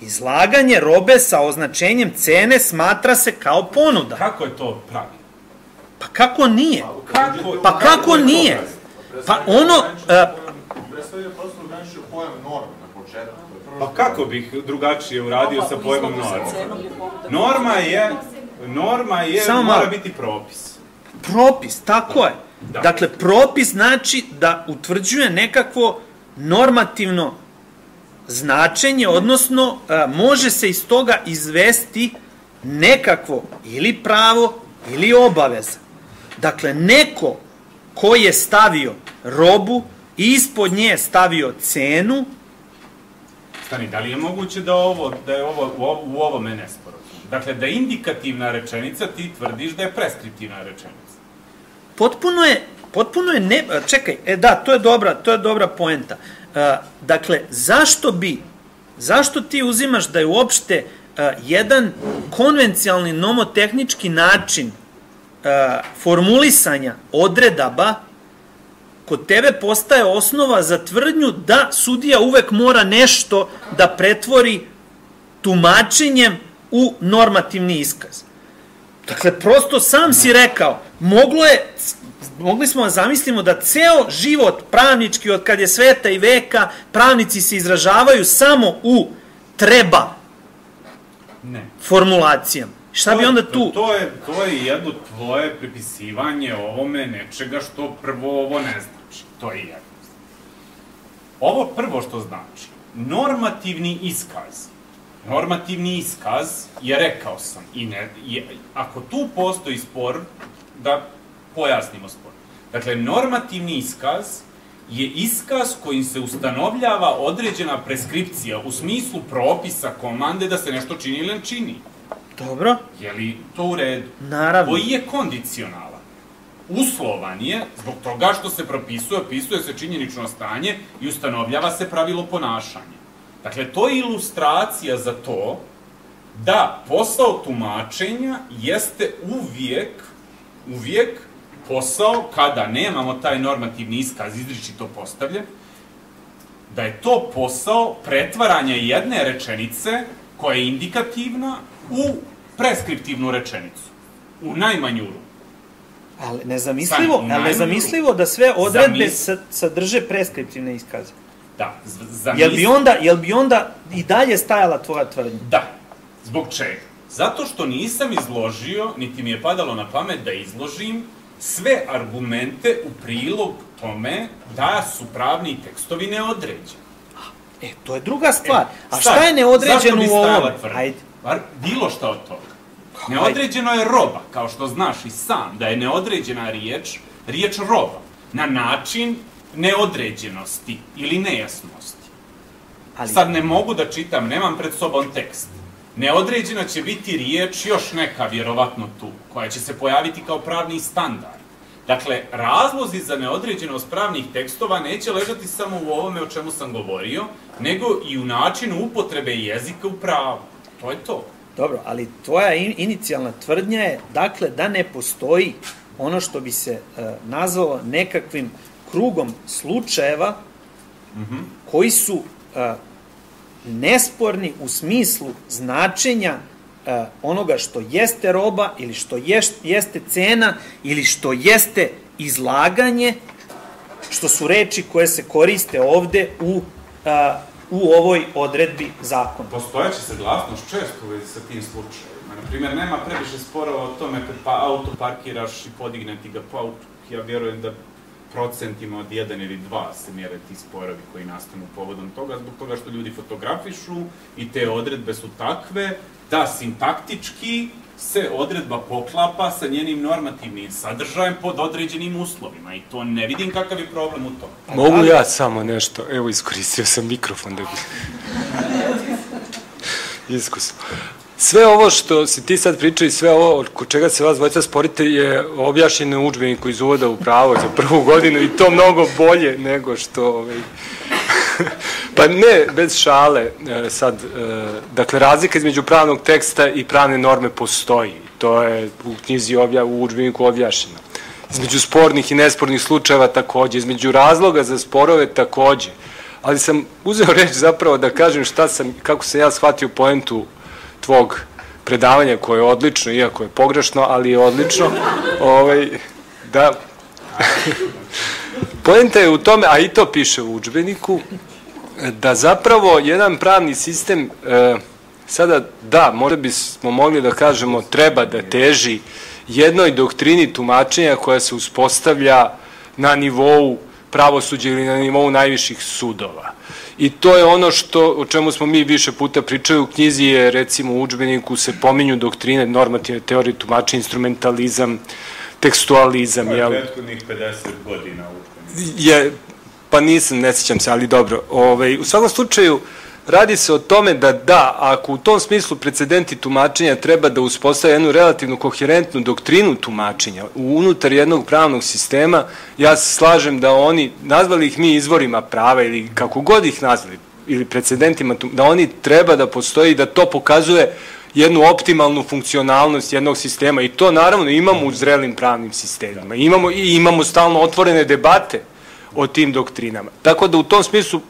izlaganje robe sa označenjem cene smatra se kao ponuda. Kako je to pravi? Pa kako nije? Kako, Pa kako je to nije? pravi? Pa ono, e, Predstavlja prosto ograničio pojam norme na početku. Pa kako bih drugačije uradio sa pojmom norma? Norma je, norma je, Samo mora malo. biti propis. propis, tako je. Da. Dakle, propis znači da utvrđuje nekakvo normativno značenje, odnosno e, može se iz toga izvesti nekakvo ili pravo ili obaveza. Dakle, neko ko je stavio robu i ispod nje stavio cenu, Stani, da li je moguće da, ovo, da je ovo, u, u ovome nesporazum? Dakle, da je indikativna rečenica, ti tvrdiš da je preskriptivna rečenica. potpuno je potpuno je ne čekaj e da to je dobra to je dobra poenta e, dakle zašto bi zašto ti uzimaš da je uopšte e, jedan konvencijalni nomotehnički način e, formulisanja odredaba kod tebe postaje osnova za tvrdnju da sudija uvek mora nešto da pretvori tumačenjem u normativni iskaz. Dakle, prosto sam si rekao, moglo je, mogli smo da zamislimo da ceo život pravnički, od kad je sveta i veka, pravnici se izražavaju samo u treba Ne. formulacijama. Šta bi To- onda tu? To je, to je jedno tvoje pripisivanje ovome nečega što prvo ovo ne znači. To je jedno. Ovo prvo što znači, normativni iskaz. Normativni iskaz je, rekao sam, i ne, je, ako tu postoji spor, da pojasnimo spor. Dakle, normativni iskaz je iskaz kojim se ustanovljava određena preskripcija u smislu propisa komande da se nešto čini ili ne čini. Dobro, Je li to u redu? naravno. Koji je kondicionalan. Uslovan je zbog toga što se propisuje, opisuje se činjenično stanje i ustanovljava se pravilo ponašanja. Dakle, to je ilustracija za to da posao tumačenja jeste uvijek, uvijek posao kada nemamo taj normativni iskaz izričito postavljen, da je to posao pretvaranja jedne rečenice koja je indikativna u preskriptivnu rečenicu. U najmanju ruku. Ali nezamislivo, Sam, ali nezamislivo da sve odredbe Zamis- sa- sadrže preskriptivne iskaze. Da, z- Jel bi zamisli- onda, jel bi onda i dalje stajala tvoja tvrdnja? Da. Zbog čega? Zato što nisam izložio, niti mi je padalo na pamet da izložim sve argumente u prilog tome da su pravni tekstovi neodređeni. E, to je druga stvar. A Sad, šta je neodređeno u tvrdnja? Ajde. Bar bilo šta od toga. Neodređeno je roba, kao što znaš i sam, da je neodređena riječ, riječ roba, na način neodređenosti ili nejasnosti. Ali, Sad ne mogu da čitam, nemam pred sobom tekst. Neodređena će biti riječ još neka, vjerovatno tu, koja će se pojaviti kao pravni standard. Dakle, razlozi za neodređenost pravnih tekstova neće ležati samo u ovome o čemu sam govorio, nego i u načinu upotrebe jezika u pravu. To je to. Dobro, ali tvoja in, inicijalna tvrdnja je, dakle, da ne postoji ono što bi se e, nazvalo nekakvim krugom slučajeva koji su e, nesporni u smislu značenja e, onoga što jeste roba ili što jest, jeste cena ili što jeste izlaganje, što su reči koje se koriste ovde u, e, u ovoj odredbi zakona. Postojeće saglasnost često u vezi sa tim slučajevima. Naprimjer, nema previše sporova o tome kad pa auto parkiraš i podigne ti ga po autu. Ja vjerujem da procentima od 1 ili 2 se mjere ti sporovi koji nastanu povodom toga, zbog toga što ljudi fotografišu i te odredbe su takve da sintaktički se odredba poklapa sa njenim normativnim sadržajem pod određenim uslovima i to ne vidim kakav je problem u tome. Mogu ja samo nešto? Evo, iskoristio sam mikrofon da bi... Iskus. Sve ovo što si ti sad pričao i sve ovo oko čega se vas dvojica sporite je objašnjeno u učbeniku iz uvoda u pravo za prvu godinu i to mnogo bolje nego što... Ovaj... pa ne, bez šale, e, sad, e, dakle, razlika između pravnog teksta i pravne norme postoji. To je u knjizi obja, u učbeniku objašnjeno. Između spornih i nespornih slučajeva takođe, između razloga za sporove takođe. Ali sam uzeo reč zapravo da kažem šta sam, kako sam ja shvatio poentu tvog predavanja koje je odlično, iako je pogrešno, ali je odlično. Ovaj, da, Poenta je u tome, a i to piše u učbeniku, da zapravo jedan pravni sistem, e, sada da, možda bismo mogli da kažemo, treba da teži jednoj doktrini tumačenja koja se uspostavlja na nivou pravosuđa ili na nivou najviših sudova. I to je ono što, o čemu smo mi više puta pričali u knjizi je, recimo u učbeniku se pominju doktrine, normativne teorije tumačenja, instrumentalizam, tekstualizam, je jel? prethodnih 50 godina učbenika. je, pa nisam, ne sjećam se, ali dobro. Ovaj, u svakom slučaju, radi se o tome da da, ako u tom smislu precedenti tumačenja treba da uspostave jednu relativno koherentnu doktrinu tumačenja unutar jednog pravnog sistema, ja se slažem da oni, nazvali ih mi izvorima prava ili kako god ih nazvali, ili precedentima, da oni treba da postoji, da to pokazuje jednu optimalnu funkcionalnost jednog sistema i to naravno imamo u zrelim pravnim sistemima. Imamo i imamo stalno otvorene debate o tim doktrinama. Tako da u tom smislu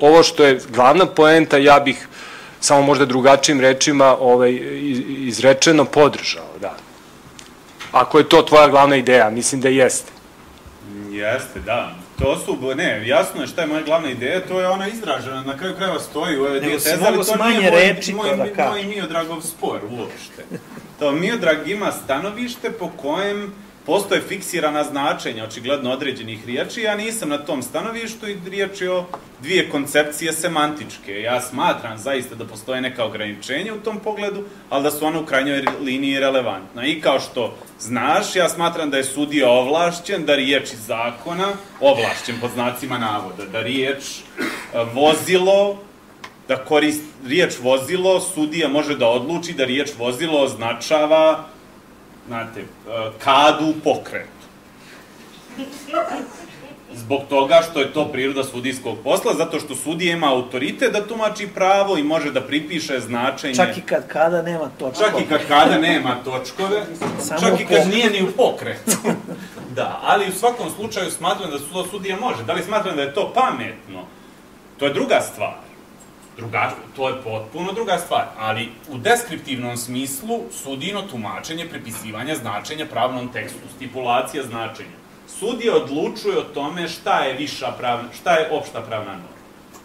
ovo što je glavna poenta ja bih samo možda drugačijim rečima ovaj, iz- izrečeno podržao, da. Ako je to tvoja glavna ideja, mislim da jeste. Jeste, da. To su, ne, jasno je šta je moja glavna ideja, to je ona izražena, na kraju krajeva stoji u ove Nego dvije teze, ali to manje nije moj, reči moj, da moj, kažeš. moj Miodragov spor uopšte. To Miodrag ima stanovište po kojem postoje fiksirana značenja, očigledno određenih riječi, ja nisam na tom stanovištu i riječ je o dvije koncepcije semantičke. Ja smatram zaista da postoje neka ograničenja u tom pogledu, ali da su one u krajnjoj liniji relevantna. I kao što znaš, ja smatram da je sudija ovlašćen da riječ iz zakona, ovlašćen pod znacima navoda, da riječ e, vozilo, da korist, riječ vozilo, sudija može da odluči da riječ vozilo označava znate, e, kadu u pokretu. Zbog toga što je to priroda sudijskog posla, zato što sudija ima autoritet da tumači pravo i može da pripiše značenje... Čak i kad kada nema točkove. Čak i kad kada nema točkove, Samo čak i kad nije ni u pokretu. da, ali u svakom slučaju smatram da sudija može. Da li smatram da je to pametno? To je druga stvar. Druga, to je potpuno druga stvar, ali u deskriptivnom smislu sudino tumačenje pripisivanja značenja pravnom tekstu, stipulacija značenja. Sudija odlučuje o tome šta je viša pravna, šta je opšta pravna norma.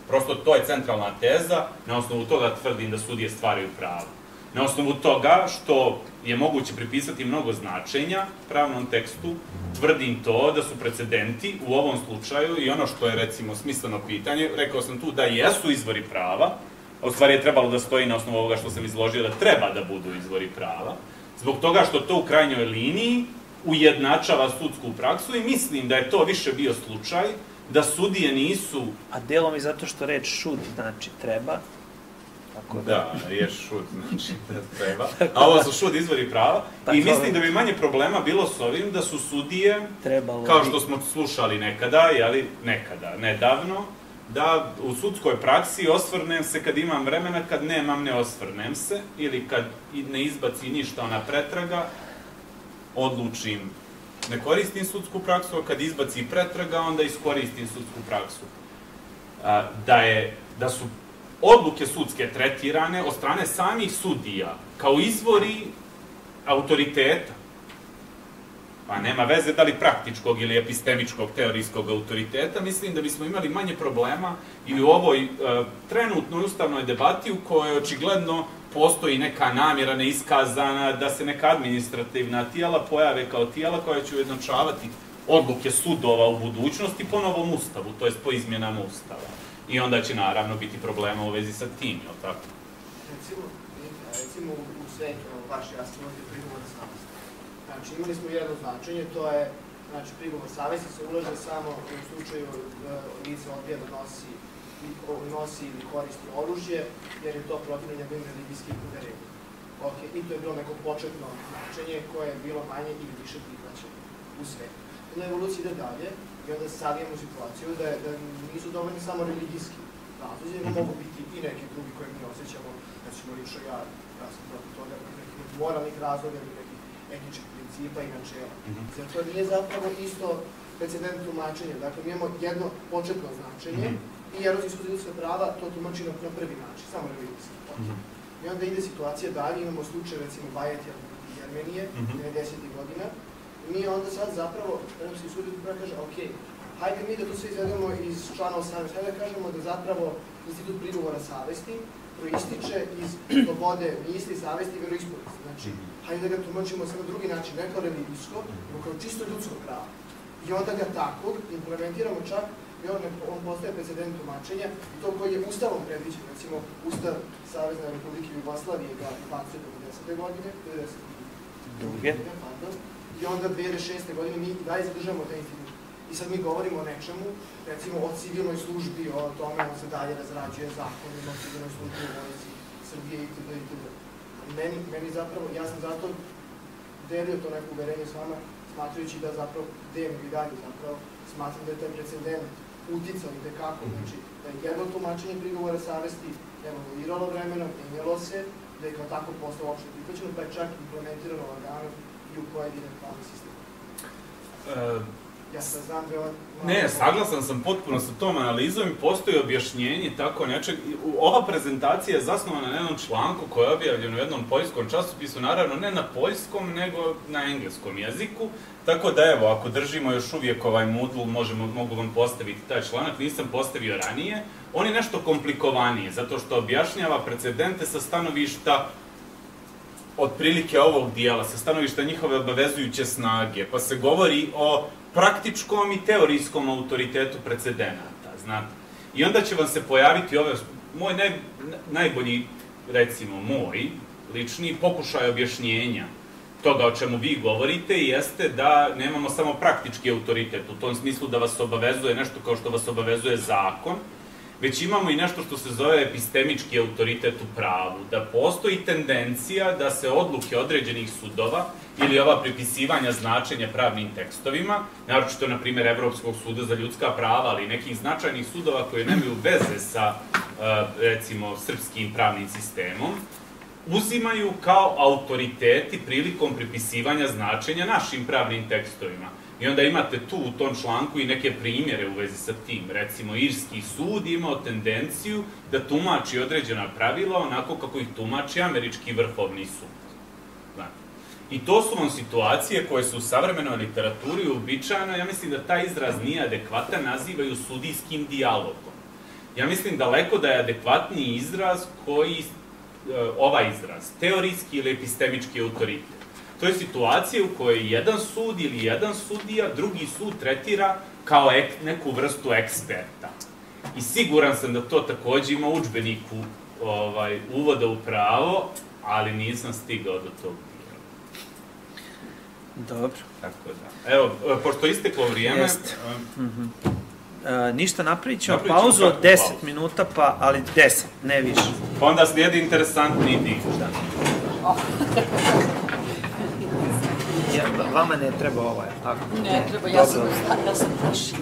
Prosto to je centralna teza, na osnovu toga tvrdim da sudije stvaraju pravo. Na osnovu toga što je moguće pripisati mnogo značenja pravnom tekstu, tvrdim to da su precedenti u ovom slučaju i ono što je recimo smisleno pitanje, rekao sam tu da jesu izvori prava, a u stvari je trebalo da stoji na osnovu ovoga što sam izložio da treba da budu izvori prava, zbog toga što to u krajnjoj liniji ujednačava sudsku praksu i mislim da je to više bio slučaj da sudije nisu A delom i zato što reč should znači treba. Tako da. Da, je šut, znači da treba. A ovo su šut izvori prava. Tako I da. mislim da bi manje problema bilo s ovim da su sudije, Trebalo kao što smo slušali nekada, jeli, nekada, nedavno, da u sudskoj praksi osvrnem se kad imam vremena, kad nemam ne osvrnem se, ili kad ne izbaci ništa ona pretraga, odlučim ne koristim sudsku praksu, a kad izbaci pretraga, onda iskoristim sudsku praksu. A, da, je, da su odluke sudske tretirane od strane samih sudija kao izvori autoriteta. Pa nema veze da li praktičkog ili epistemičkog, teorijskog autoriteta, mislim da bismo imali manje problema i u ovoj e, trenutnoj ustavnoj debati u kojoj očigledno postoji neka namjera neiskazana da se neka administrativna tijela pojave kao tijela koja će ujednačavati odluke sudova u budućnosti po novom ustavu, to jest po izmjenama ustava. I onda će naravno biti problema u vezi sa tim, jel tako? Recimo, recimo u, svetu, evo, baš ja sam ovdje prigovor savjesti. Znači, imali smo jedno značenje, to je, znači, prigovor savjesti se ulaže samo u slučaju e, lice odbija da nosi, nosi ili koristi oružje, jer je to protivno njegovim religijskim uverenjima. Ok, i to je bilo neko početno značenje koje je bilo manje ili više prihvaćeno u svetu. Onda evolucija ide dalje i onda sad imamo situaciju da, da nisu dovoljni samo religijski razlozi, nego Mhm. mogu biti i neki drugi koje mi osjećamo, recimo lično ja, ja sam protiv toga, nekih moralnih razloga ili nekih etičkih principa i načela. Mhm. Zato to nije zapravo isto precedent tumačenja. Dakle, mi imamo jedno početno značenje Mhm. i za ljudska prava to tumači na, na prvi način, samo religijski. Mhm. I onda ide situacija dalje, imamo slučaj recimo Bajetija i Armenije, Mhm. 90. godina. Mi onda sad zapravo, Evropski sud prava kaže, ok, hajde mi da to sve izvedemo iz člana 18, hajde da kažemo da zapravo institut prigovora savesti proističe iz slobode misli, savesti i veroispovesti. Znači, hajde da ga tumačimo sad na drugi način, ne kao religijsko, nego kao čisto ljudsko pravo. I onda ga tako implementiramo čak i on, on postaje precedent tumačenja i to koji je ustavom predviđen, recimo Ustav Savezne Republike Jugoslavije ga bacuje do 90. godine, 92. Druge. pardon, i onda 2006. godine mi i dalje zadržavamo taj institut. I sad mi govorimo o nečemu, recimo o civilnoj službi, o tome on se dalje razrađuje zakonima o civilnoj službi u vojci Srbije itd. itd. Meni, meni zapravo, ja sam zato delio to neko uverenje s vama, smatrujući da zapravo delim i dalje zapravo, smatram da je taj precedent uticao i tekako, znači da je jedno tumačenje prigovora savesti evoluiralo vremenom, menjalo se, da je kao tako postao opšte prihvaćeno, pa je čak implementirano lagano i u pojedine pravne sisteme. E, Ja sad znam da. Ne, saglasan sam potpuno sa tom analizom i postoji objašnjenje tako nečeg. Ova prezentacija je zasnovana na jednom članku koji je objavljen u jednom poljskom časopisu, naravno ne na poljskom, nego na engleskom jeziku. Tako da evo, ako držimo još uvijek ovaj Moodle, možemo, mogu vam postaviti taj članak, nisam postavio ranije. On je nešto komplikovaniji, zato što objašnjava precedente sa stanovišta otprilike ovog dijela, sa stanovišta njihove obavezujuće snage, pa se govori o praktičkom i teorijskom autoritetu precedenata, znate. I onda će vam se pojaviti ove, moj naj, najbolji, recimo moj, lični pokušaj objašnjenja toga o čemu vi govorite jeste da nemamo samo praktički autoritet, u tom smislu da vas obavezuje nešto kao što vas obavezuje zakon, već imamo i nešto što se zove epistemički autoritet u pravu, da postoji tendencija da se odluke određenih sudova ili ova pripisivanja značenja pravnim tekstovima, naročito, na primjer, Evropskog suda za ljudska prava, ali nekih značajnih sudova koje nemaju veze sa, eh, recimo, srpskim pravnim sistemom, uzimaju kao autoriteti prilikom pripisivanja značenja našim pravnim tekstovima. I onda imate tu u tom članku i neke primjere u vezi sa tim. Recimo, Irski sud imao tendenciju da tumači određena pravila onako kako ih tumači Američki vrhovni sud. Znate. I to su vam situacije koje su u savremenoj literaturi uobičajene, ja mislim da taj izraz nije adekvatan, nazivaju sudijskim dijalogom. Ja mislim daleko da je adekvatniji izraz koji, e, ovaj izraz, teorijski ili epistemički autoritet. To je situacija u kojoj jedan sud ili jedan sudija drugi sud tretira kao ek, neku vrstu eksperta. I siguran sam da to takođe ima u učbeniku ovaj, uvoda u pravo, ali nisam stigao do tog dijela. Dobro. Tako da. Evo, pošto je isteklo vrijeme, Jeste. e, E, ništa, napravit ćemo Napravit ćemo pauzu od kratku 10 pauzu. minuta, pa, ali 10, ne više. pa onda slijedi interesantni dio. Da. Ja, vama ne treba ovaj, tako? Ne treba, ja sam, ja sam tiši.